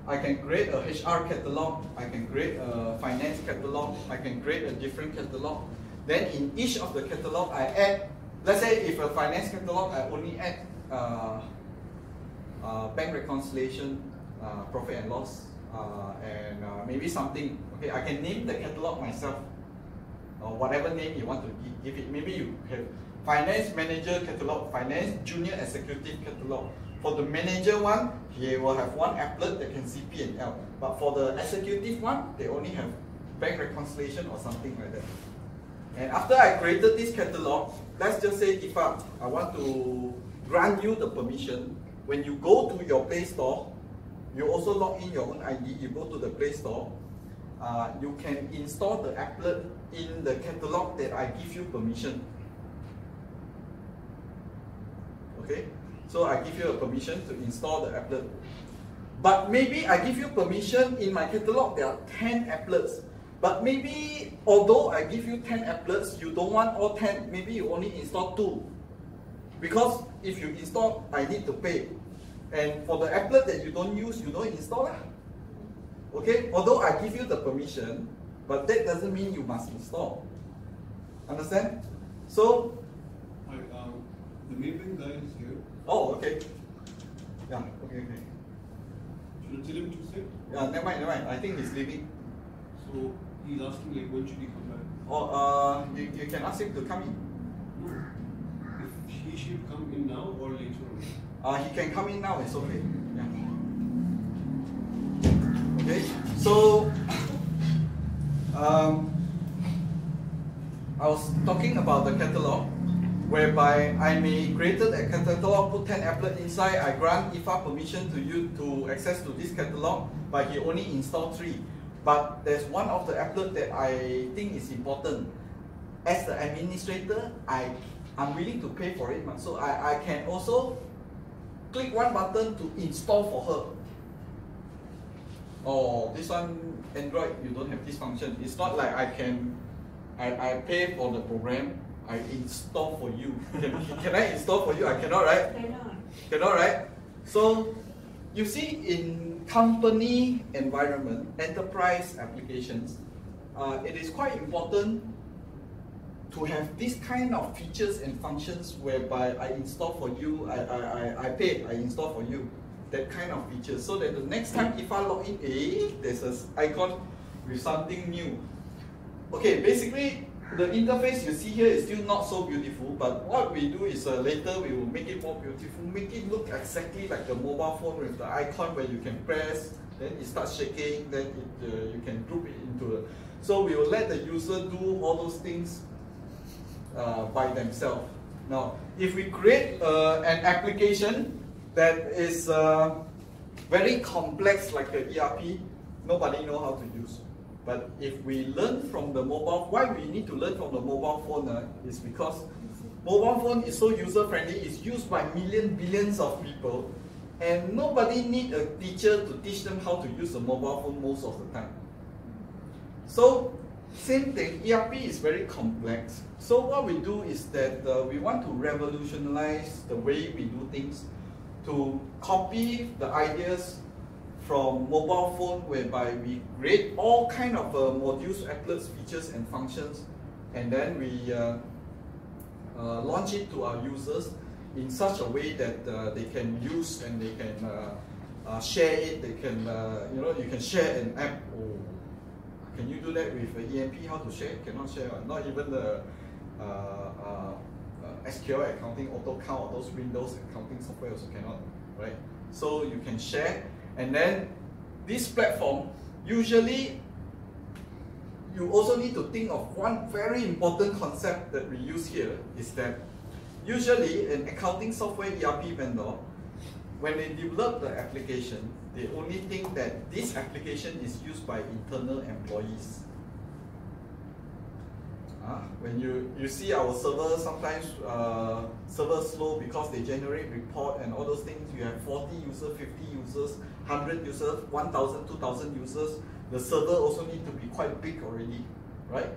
I can create a HR catalog. I can create a finance catalog. I can create a different catalog. Then in each of the catalog, I add. Let's say if a finance catalog, I only add uh, uh, bank reconciliation, uh, profit and loss, and uh, maybe something. Okay, I can name the catalog myself, or whatever name you want to give it. Maybe you have finance manager catalog, finance junior executive catalog. For the manager one, he will have one applet that can see P and L. But for the executive one, they only have bank reconciliation or something like that. And after I created this catalog, let's just say if I, I want to grant you the permission, when you go to your Play Store, you also log in your own ID, you go to the Play Store, uh, you can install the applet in the catalog that I give you permission. Okay, so I give you a permission to install the applet. But maybe I give you permission in my catalog, there are 10 applets. But maybe, although I give you 10 applets, you don't want all 10, maybe you only install two. Because if you install, I need to pay. And for the applet that you don't use, you don't install. Lah. Okay, although I give you the permission, but that doesn't mean you must install. Understand? So, Hi, um, the Maybank guy is here. oh, okay. Yeah, okay, okay. Should I tell him to sit? Yeah, never mind, never mind. I think he's leaving. So he's asking like when should he come back? Or uh, you, you can ask him to come in. No. If he should come in now or later on. Uh, he can come in now, it's okay. Yeah. Okay, so um, I was talking about the catalog, whereby I may created a catalog, put 10 applet inside, I grant IFA permission to you to access to this catalog, but he only installed three. But there's one of the applet that I think is important. As the administrator, I I'm willing to pay for it, so I, I can also click one button to install for her. Oh, this one Android you don't have this function. It's not like I can I, I pay for the program, I install for you. Can, can I install for you? I cannot, right? Cannot. Cannot, right? So you see in company environment, enterprise applications, uh, it is quite important to have this kind of features and functions whereby I install for you, I, I, I, I pay, I install for you, that kind of features. So that the next time if I log in, eh, there's an icon with something new. Okay, basically the interface you see here is still not so beautiful, but what we do is uh, later we will make it more beautiful, make it look exactly like the mobile phone with the icon where you can press, then it starts shaking, then it, uh, you can group it into a, so we will let the user do all those things by themselves. Now, if we create uh, an application that is uh, very complex like the ERP, nobody know how to use. But if we learn from the mobile, why we need to learn from the mobile phone uh, is because mobile phone is so user friendly, it's used by millions, billions of people, and nobody need a teacher to teach them how to use a mobile phone most of the time. So same thing, ERP is very complex. So what we do is that uh, we want to revolutionize the way we do things to copy the ideas from mobile phone whereby we create all kind of uh, modules, applets, features and functions and then we uh, uh, launch it to our users in such a way that uh, they can use and they can uh, uh, share it, they can, you know, you can share an app. Oh, can you do that with EMP? How to share? Cannot share. Ah. Not even the uh, uh, uh, SQL accounting, AutoCount, or those Windows accounting software also cannot, right? So you can share, and then this platform usually you also need to think of one very important concept that we use here is that usually an accounting software ERP vendor, when they develop the application, they only think that this application is used by internal employees. Uh, when you, you see our server, sometimes uh, server slow because they generate report and all those things. You have 40 users, 50 users, 100 users, 1,000, 2,000 users. The server also need to be quite big already, right?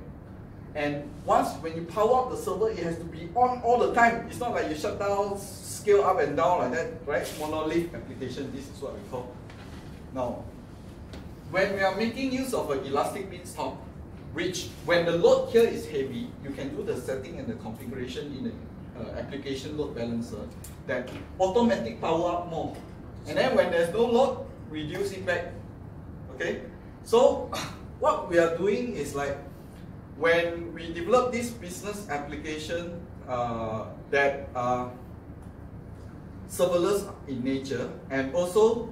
And once when you power up the server, it has to be on all the time. It's not like you shut down, scale up and down like that, right? Monolith application, this is what we call. Now, when we are making use of an elastic beanstalk, which when the load here is heavy, you can do the setting and the configuration in the uh, application load balancer that automatic power up more. And then when there's no load, reduce it back. Okay? So what we are doing is like when we develop this business application uh, that are serverless in nature and also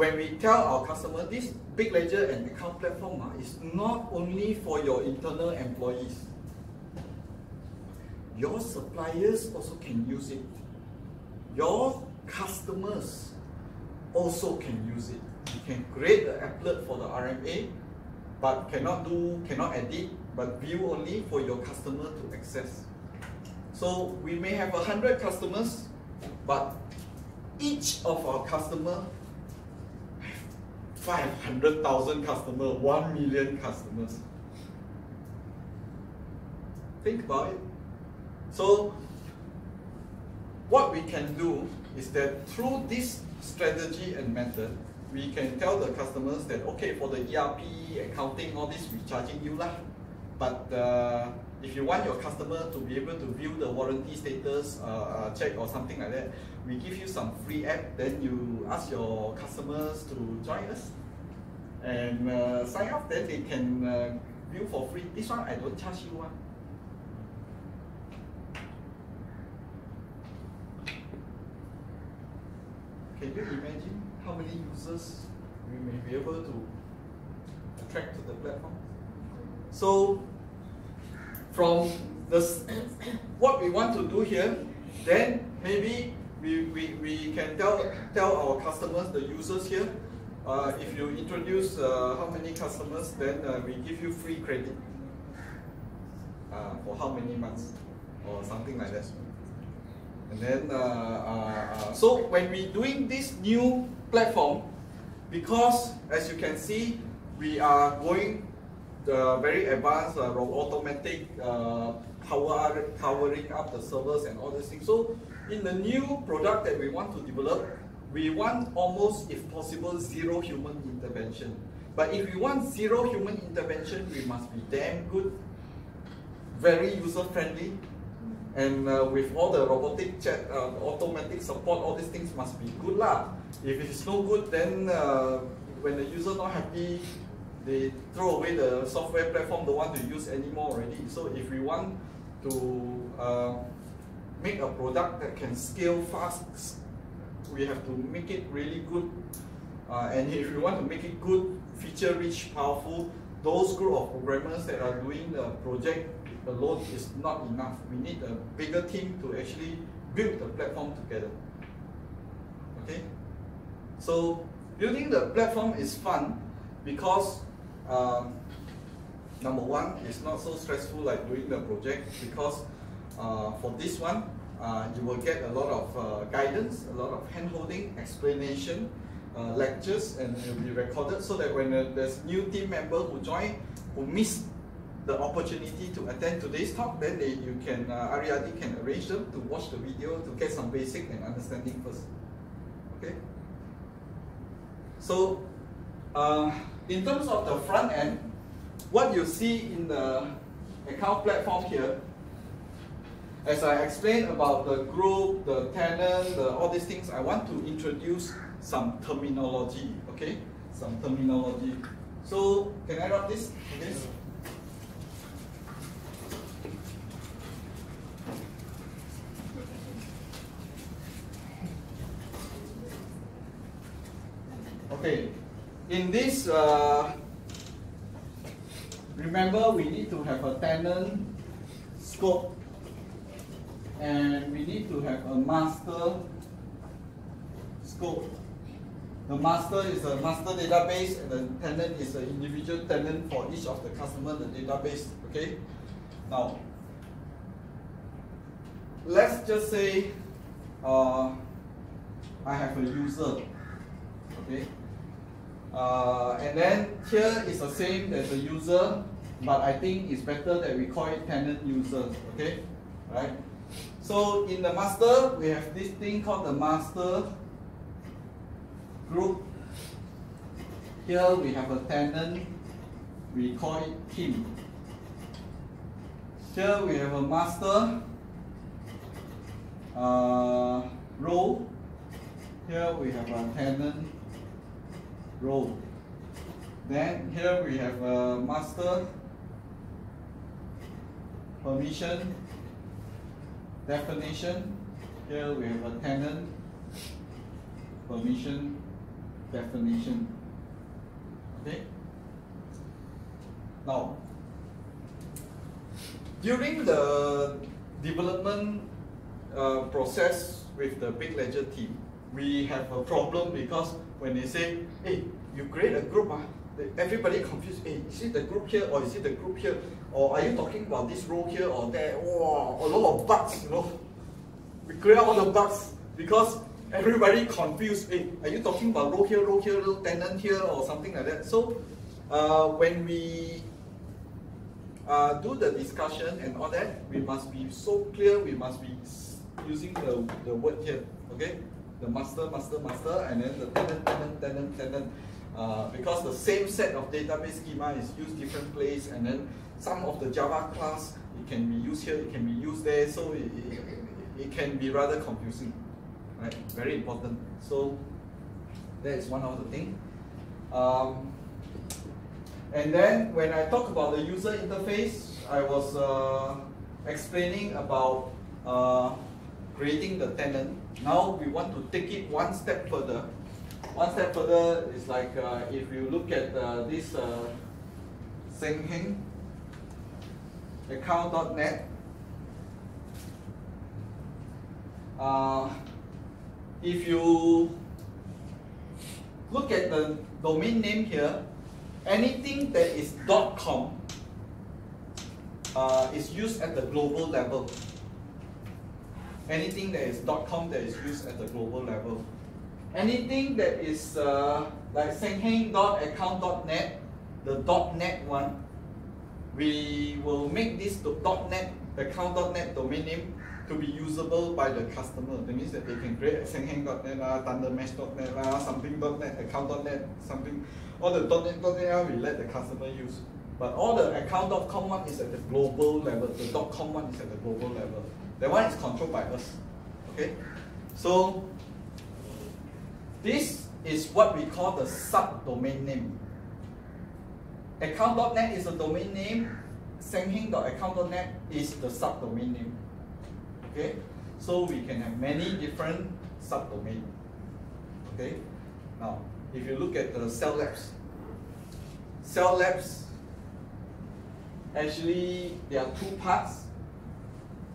when we tell our customer this BigLedger and akaun platform uh, is not only for your internal employees. Your suppliers also can use it. Your customers also can use it. You can create the applet for the RMA but cannot do cannot edit but view only for your customer to access. So we may have a hundred customers but each of our customer 500,000 customers, 1 million customers. Think about it. So, what we can do is that through this strategy and method, we can tell the customers that, okay, for the ERP, accounting, all this, we're charging you lah. But uh, if you want your customer to be able to view the warranty status uh, uh, check or something like that, we give you some free app, then you ask your customers to join us and uh, sign up, then they can uh, view for free. This one I don't charge you one. Can you imagine how many users we may be able to attract to the platform? So from this, what we want to do here, then maybe we, we, we can tell, tell our customers, the users here, uh, if you introduce uh, how many customers, then uh, we give you free credit. Uh, for how many months? Or something like that. And then, uh, uh, so when we doing this new platform, because as you can see, we are going the very advanced uh, automatic uh, power, powering up the servers and all these things. So in the new product that we want to develop, we want almost, if possible, zero human intervention. But if we want zero human intervention, we must be damn good, very user-friendly, and uh, with all the robotic chat, uh, automatic support, all these things must be good lah. If it's no good, then uh, when the user not happy, they throw away the software platform, don't want to use anymore already. So if we want to uh, make a product that can scale fast, we have to make it really good. Uh, and if we want to make it good, feature rich, powerful, those group of programmers that are doing the project alone is not enough. We need a bigger team to actually build the platform together. Okay? So building the platform is fun because um, number one, it's not so stressful like doing the project because uh, for this one, uh, you will get a lot of uh, guidance, a lot of hand-holding, explanation, uh, lectures, and it will be recorded so that when uh, there's new team member who join, who miss the opportunity to attend today's talk, then they, you can, uh, Ariadne can arrange them to watch the video to get some basic and understanding first. Okay. So, uh, in terms of the front end, what you see in the akaun platform here, as I explained about the group, the tenant, the, all these things, I want to introduce some terminology, okay? Some terminology. So, can I rub this? Okay, in this, uh, remember we need to have a tenant scope and we need to have a master scope. The master is a master database and the tenant is an individual tenant for each of the customer the database. Okay. Now, let's just say uh, I have a user. Okay. Uh, and then here is the same as the user, but I think it's better that we call it tenant user. Okay. Right. So in the master, we have this thing called the master group. Here we have a tenant, we call it team. Here we have a master uh, role. Here we have a tenant role. Then here we have a master permission definition. Here we have a tenant permission definition. Okay. Now, during the development uh, process with the BigLedger team, we have a problem because when they say, hey, you create a group, ah, everybody confused, hey, is it the group here or is it the group here? Or are you talking about this row here or there? Wow, a lot of bugs, you know. We clear all the bugs because everybody confused. Hey, are you talking about row here, row here, row tenant here, or something like that? So uh, when we uh, do the discussion and all that, we must be so clear. We must be using the, the word here. Okay, the master, master, master, and then the tenant, tenant, tenant, tenant. Uh, because the same set of database schema is used different place, and then some of the Java class it can be used here, it can be used there, so it, it, it can be rather confusing right? Very important. So that is one of the thing. Um, and then when I talk about the user interface, I was uh, explaining about uh, creating the tenant. Now we want to take it one step further. One step further is like uh, if you look at uh, this uh, Sengheng akaun.net. Uh, if you look at the domain name here, anything that is dot .com uh, is used at the global level. Anything that is .com that is used at the global level. Anything that is uh, like sengheng.akaun.net, the .net one, we will make this .net akaun.net domain name to be usable by the customer. That means that they can create sengheng.net, lah, uh, thundermesh.net, lah, uh, something.net, akaun.net, something. All the .net, .net uh, we let the customer use. But all the akaun.com one is at the global level. The .com one is at the global level. That one is controlled by us. Okay? So, this is what we call the subdomain name. Akaun.net is a domain name. Sengheng.akaun.net is the subdomain name. Okay, so we can have many different subdomain. Okay, now if you look at the cell labs, cell labs actually there are two parts.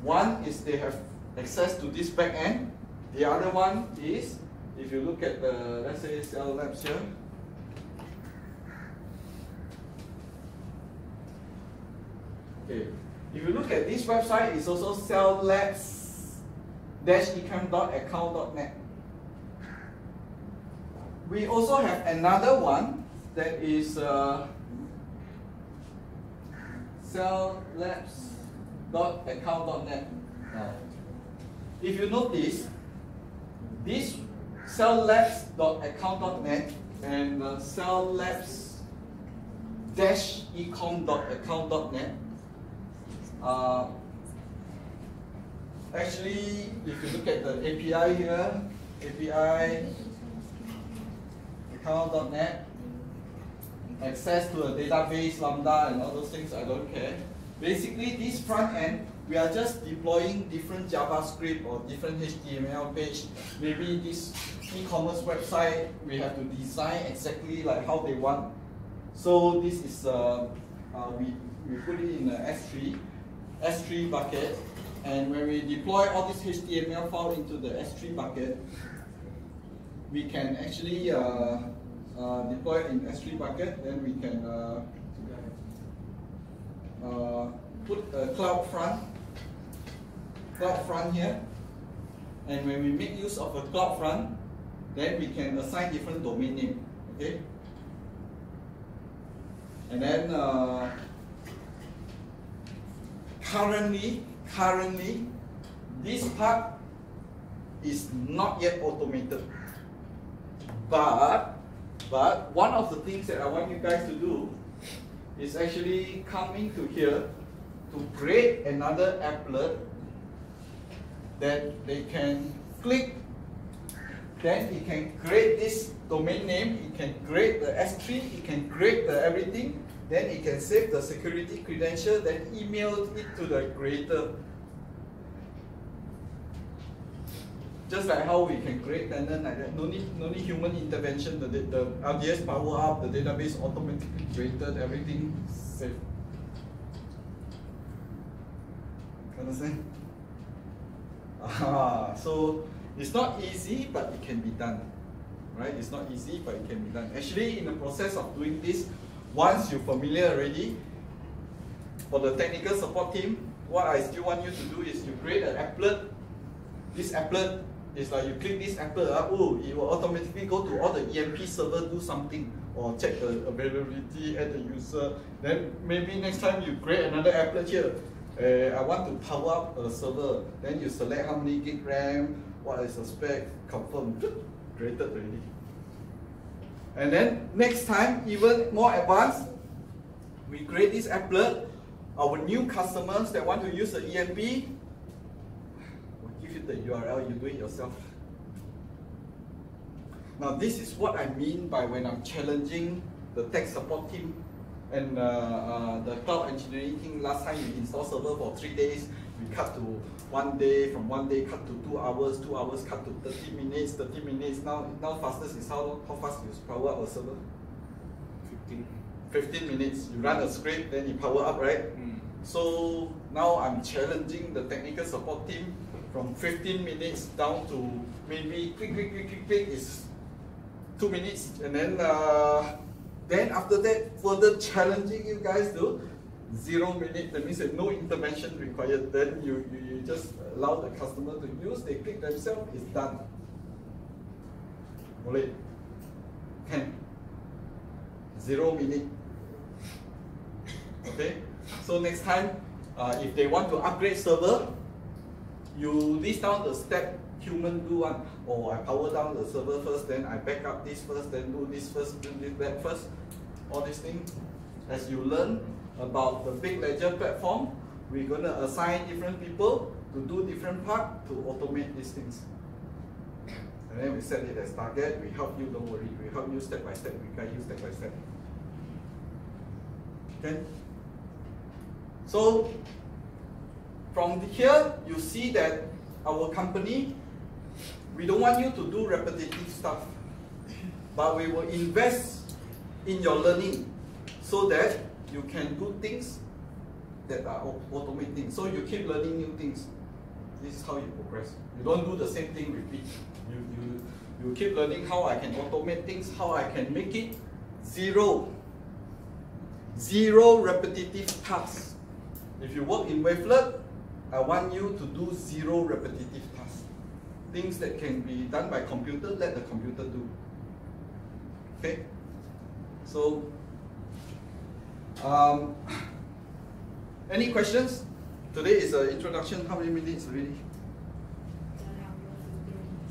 One is they have access to this back end. The other one is if you look at the let's say cell labs here. Okay, if you look at this website, it's also celllabs-ecam.akaun.net. We also have another one that is uh, celllabs.akaun.net. Now, if you notice, this celllabs.akaun.net and uh, celllabs-ecom.akaun.net. Uh, actually, if you look at the API here, API akaun.net, access to a database, Lambda, and all those things, I don't care. Basically, this front end, we are just deploying different JavaScript or different HTML page. Maybe this e-commerce website, we have to design exactly like how they want. So this is, uh, uh, we, we put it in the S3, S3 bucket. And when we deploy all this HTML file into the S3 bucket, we can actually uh, uh, deploy in S3 bucket, then we can uh, put a CloudFront, cloud front here. And when we make use of a CloudFront, then we can assign different domain name, okay? And then uh, currently, currently, this part is not yet automated. But, but one of the things that I want you guys to do is actually coming to here to create another applet that they can click then it can create this domain name, it can create the S3, it can create the everything, then it can save the security credential, then email it to the creator. Just like how we can create tenant like that, no need, no need human intervention, the, the RDS power up, the database automatically created, everything saved. Understand? Ah, so it's not easy, but it can be done. Right? It's not easy, but it can be done. Actually, in the process of doing this, once you're familiar already, for the technical support team, what I still want you to do is you create an applet. This applet is like you click this applet, uh, oh, it will automatically go to all the EMP server, do something, or check the availability at the user. Then maybe next time you create another applet here. Uh, I want to power up a server. Then you select how many gig RAM, what is the spec, confirm, created already. And then next time, even more advanced, we create this applet. Our new customers that want to use the EMP, you the URL, you do it yourself. Now this is what I mean by when I'm challenging the tech support team and uh, uh, the cloud engineering team. Last time we install server for three days, we cut to one day, from one day cut to two hours, two hours cut to 30 minutes, 30 minutes. Now, now fastest is how, how fast you power up a server? 15. 15 minutes. You run a script, then you power up, right? Mm. So now I'm challenging the technical support team from 15 minutes down to maybe quick, quick, quick, quick, quick is two minutes. And then, uh, then after that, further challenging you guys to zero minute, that means that no intervention required. Then you, you, you just allow the customer to use, they click themselves, it's done. Can. Zero minute. Okay? So next time, uh, if they want to upgrade server, you list down the step human do one. Oh, I power down the server first, then I back up this first, then do this first, do this that first. All these things. As you learn, about the BigLedger platform, we're to assign different people to do different part to automate these things. And then we set it as target, we help you, don't worry, we help you step by step, we guide you step by step. Okay? So, from here, you see that our company, we don't want you to do repetitive stuff, but we will invest in your learning so that you can do things that are automating. So you keep learning new things. This is how you progress. You don't do the same thing repeat. You, you, you keep learning how I can automate things, how I can make it zero. Zero repetitive tasks. If you work in Wavelet, I want you to do zero repetitive tasks. Things that can be done by computer, let the computer do. Okay? So um, any questions? Today is an introduction. How many minutes already?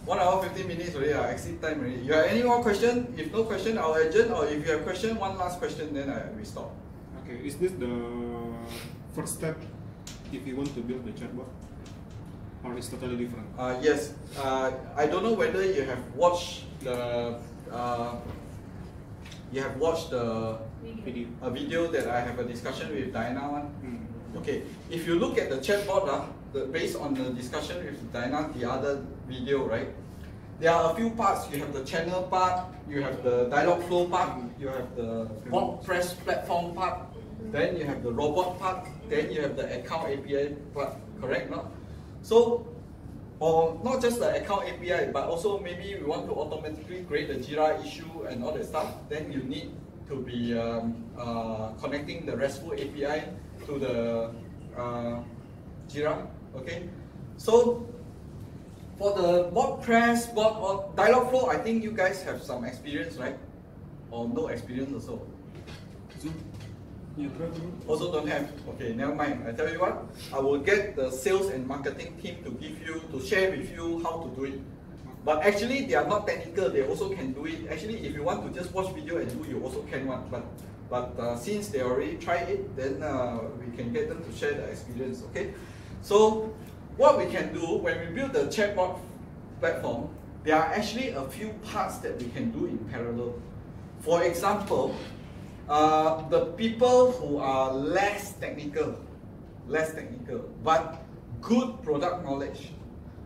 One hour, 15 minutes already, uh, exit time already. You have any more question? If no question, I'll adjourn. Or if you have question, one last question, then I will stop. Okay, is this the first step if you want to build the chatbot? Or is totally different? Uh, yes, uh, I don't know whether you have watched the uh, you have watched the Video. a video that I have a discussion with Diana one. Hmm. Okay, if you look at the chatbot, uh, the, based on the discussion with Diana, the other video, right? There are a few parts. You have the channel part, you have the Dialogflow part, you have the WordPress platform part, then you have the robot part, then you have the akaun API part, correct? No? So, or not just the akaun API, but also maybe we want to automatically create the Jira issue and all that stuff, then you need to be um, uh, connecting the RESTful API to the uh, Jira. Okay, so for the WordPress, bot or Dialogflow, I think you guys have some experience, right? Or no experience also. Also don't have. Okay, never mind. I tell you what, I will get the sales and marketing team to give you, to share with you how to do it. But actually, they are not technical. They also can do it. Actually, if you want to just watch video and do, you also can one. But but uh, since they already tried it, then uh, we can get them to share the experience. Okay. So what we can do when we build the chatbot platform, there are actually a few parts that we can do in parallel. For example, uh, the people who are less technical, less technical, but good product knowledge.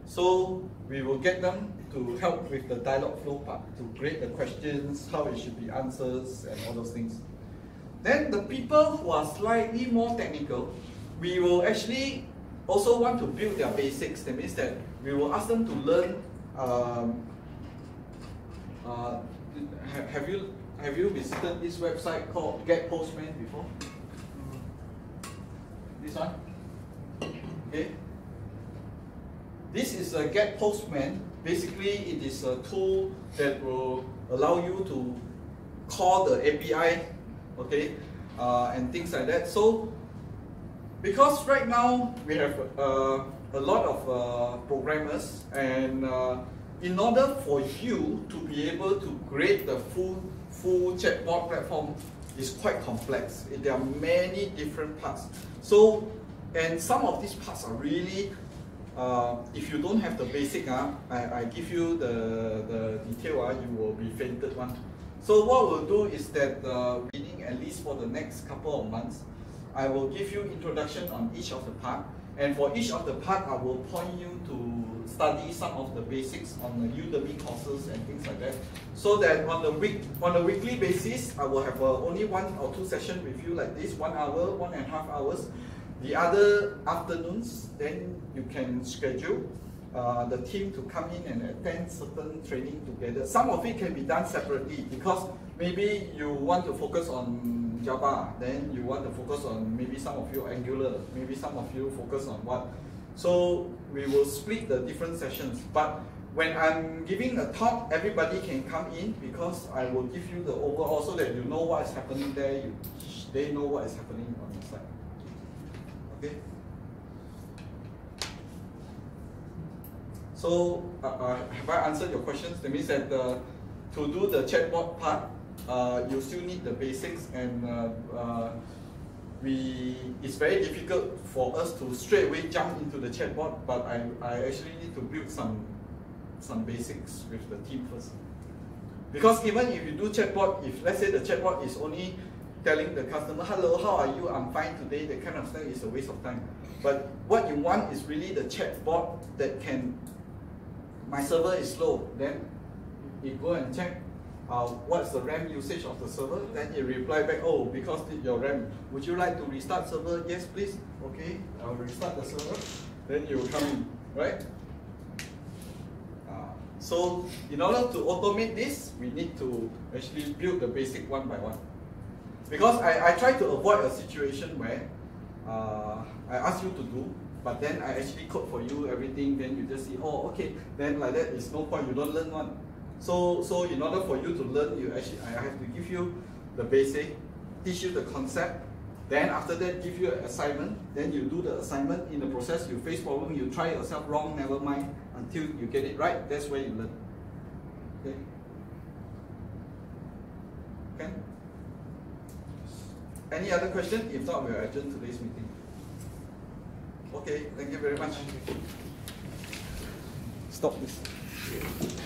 So we will get them to help with the Dialogflow part, to create the questions, how it should be answers, and all those things. Then the people who are slightly more technical, we will actually also want to build their basics. That means that we will ask them to learn. Um, uh, ha- have you have you visited this website called Get Postman before? This one. Okay. This is a Get Postman. Basically, it is a tool that will allow you to call the API, okay, uh, and things like that. So, because right now we have uh, a lot of uh, programmers, and uh, in order for you to be able to create the full full chatbot platform is quite complex. There are many different parts. So, and some of these parts are really uh, if you don't have the basic, uh, I, I give you the, the detail, uh, you will be fainted one. So what we'll do is that uh, reading at least for the next couple of months, I will give you introduction on each of the part. And for each of the part, I will point you to study some of the basics on the Udemy courses and things like that. So that on the week, on a weekly basis, I will have uh, only one or two sessions with you like this, one hour, one and a half hours. The other afternoons, then you can schedule uh, the team to come in and attend certain training together. Some of it can be done separately because maybe you want to focus on Java, then you want to focus on maybe some of you Angular, maybe some of you focus on what. So we will split the different sessions. But when I'm giving a talk, everybody can come in because I will give you the overall so that you know what is happening there, you, they know what is happening on the side. Okay. So uh, uh, have I answered your questions? That means that to do the chatbot part, uh, you still need the basics, and uh, uh, we it's very difficult for us to straight away jump into the chatbot. But I, I actually need to build some some basics with the team first. Because even if you do chatbot, if let's say the chatbot is only telling the customer, hello, how are you? I'm fine today, that kind of stuff is a waste of time. But what you want is really the chatbot that can, my server is slow, then it go and check uh, what's the RAM usage of the server, then it reply back, oh, because your RAM, would you like to restart server? Yes, please. Okay, I'll restart the server. Then you come in, right? Uh, so in order to automate this, we need to actually build the basic one by one. Because I, I try to avoid a situation where uh, I ask you to do, but then I actually code for you everything, then you just see, oh, okay, then like that is no point, you don't learn one. So, so in order for you to learn, you actually I have to give you the basic, teach you the concept, Then after that, give you an assignment. Then you do the assignment. In the process, you face problem, you try yourself wrong, never mind, until you get it right. That's where you learn. Okay. Okay. Any other question? If not, we'll adjourn today's meeting. Okay, thank you very much. Stop this.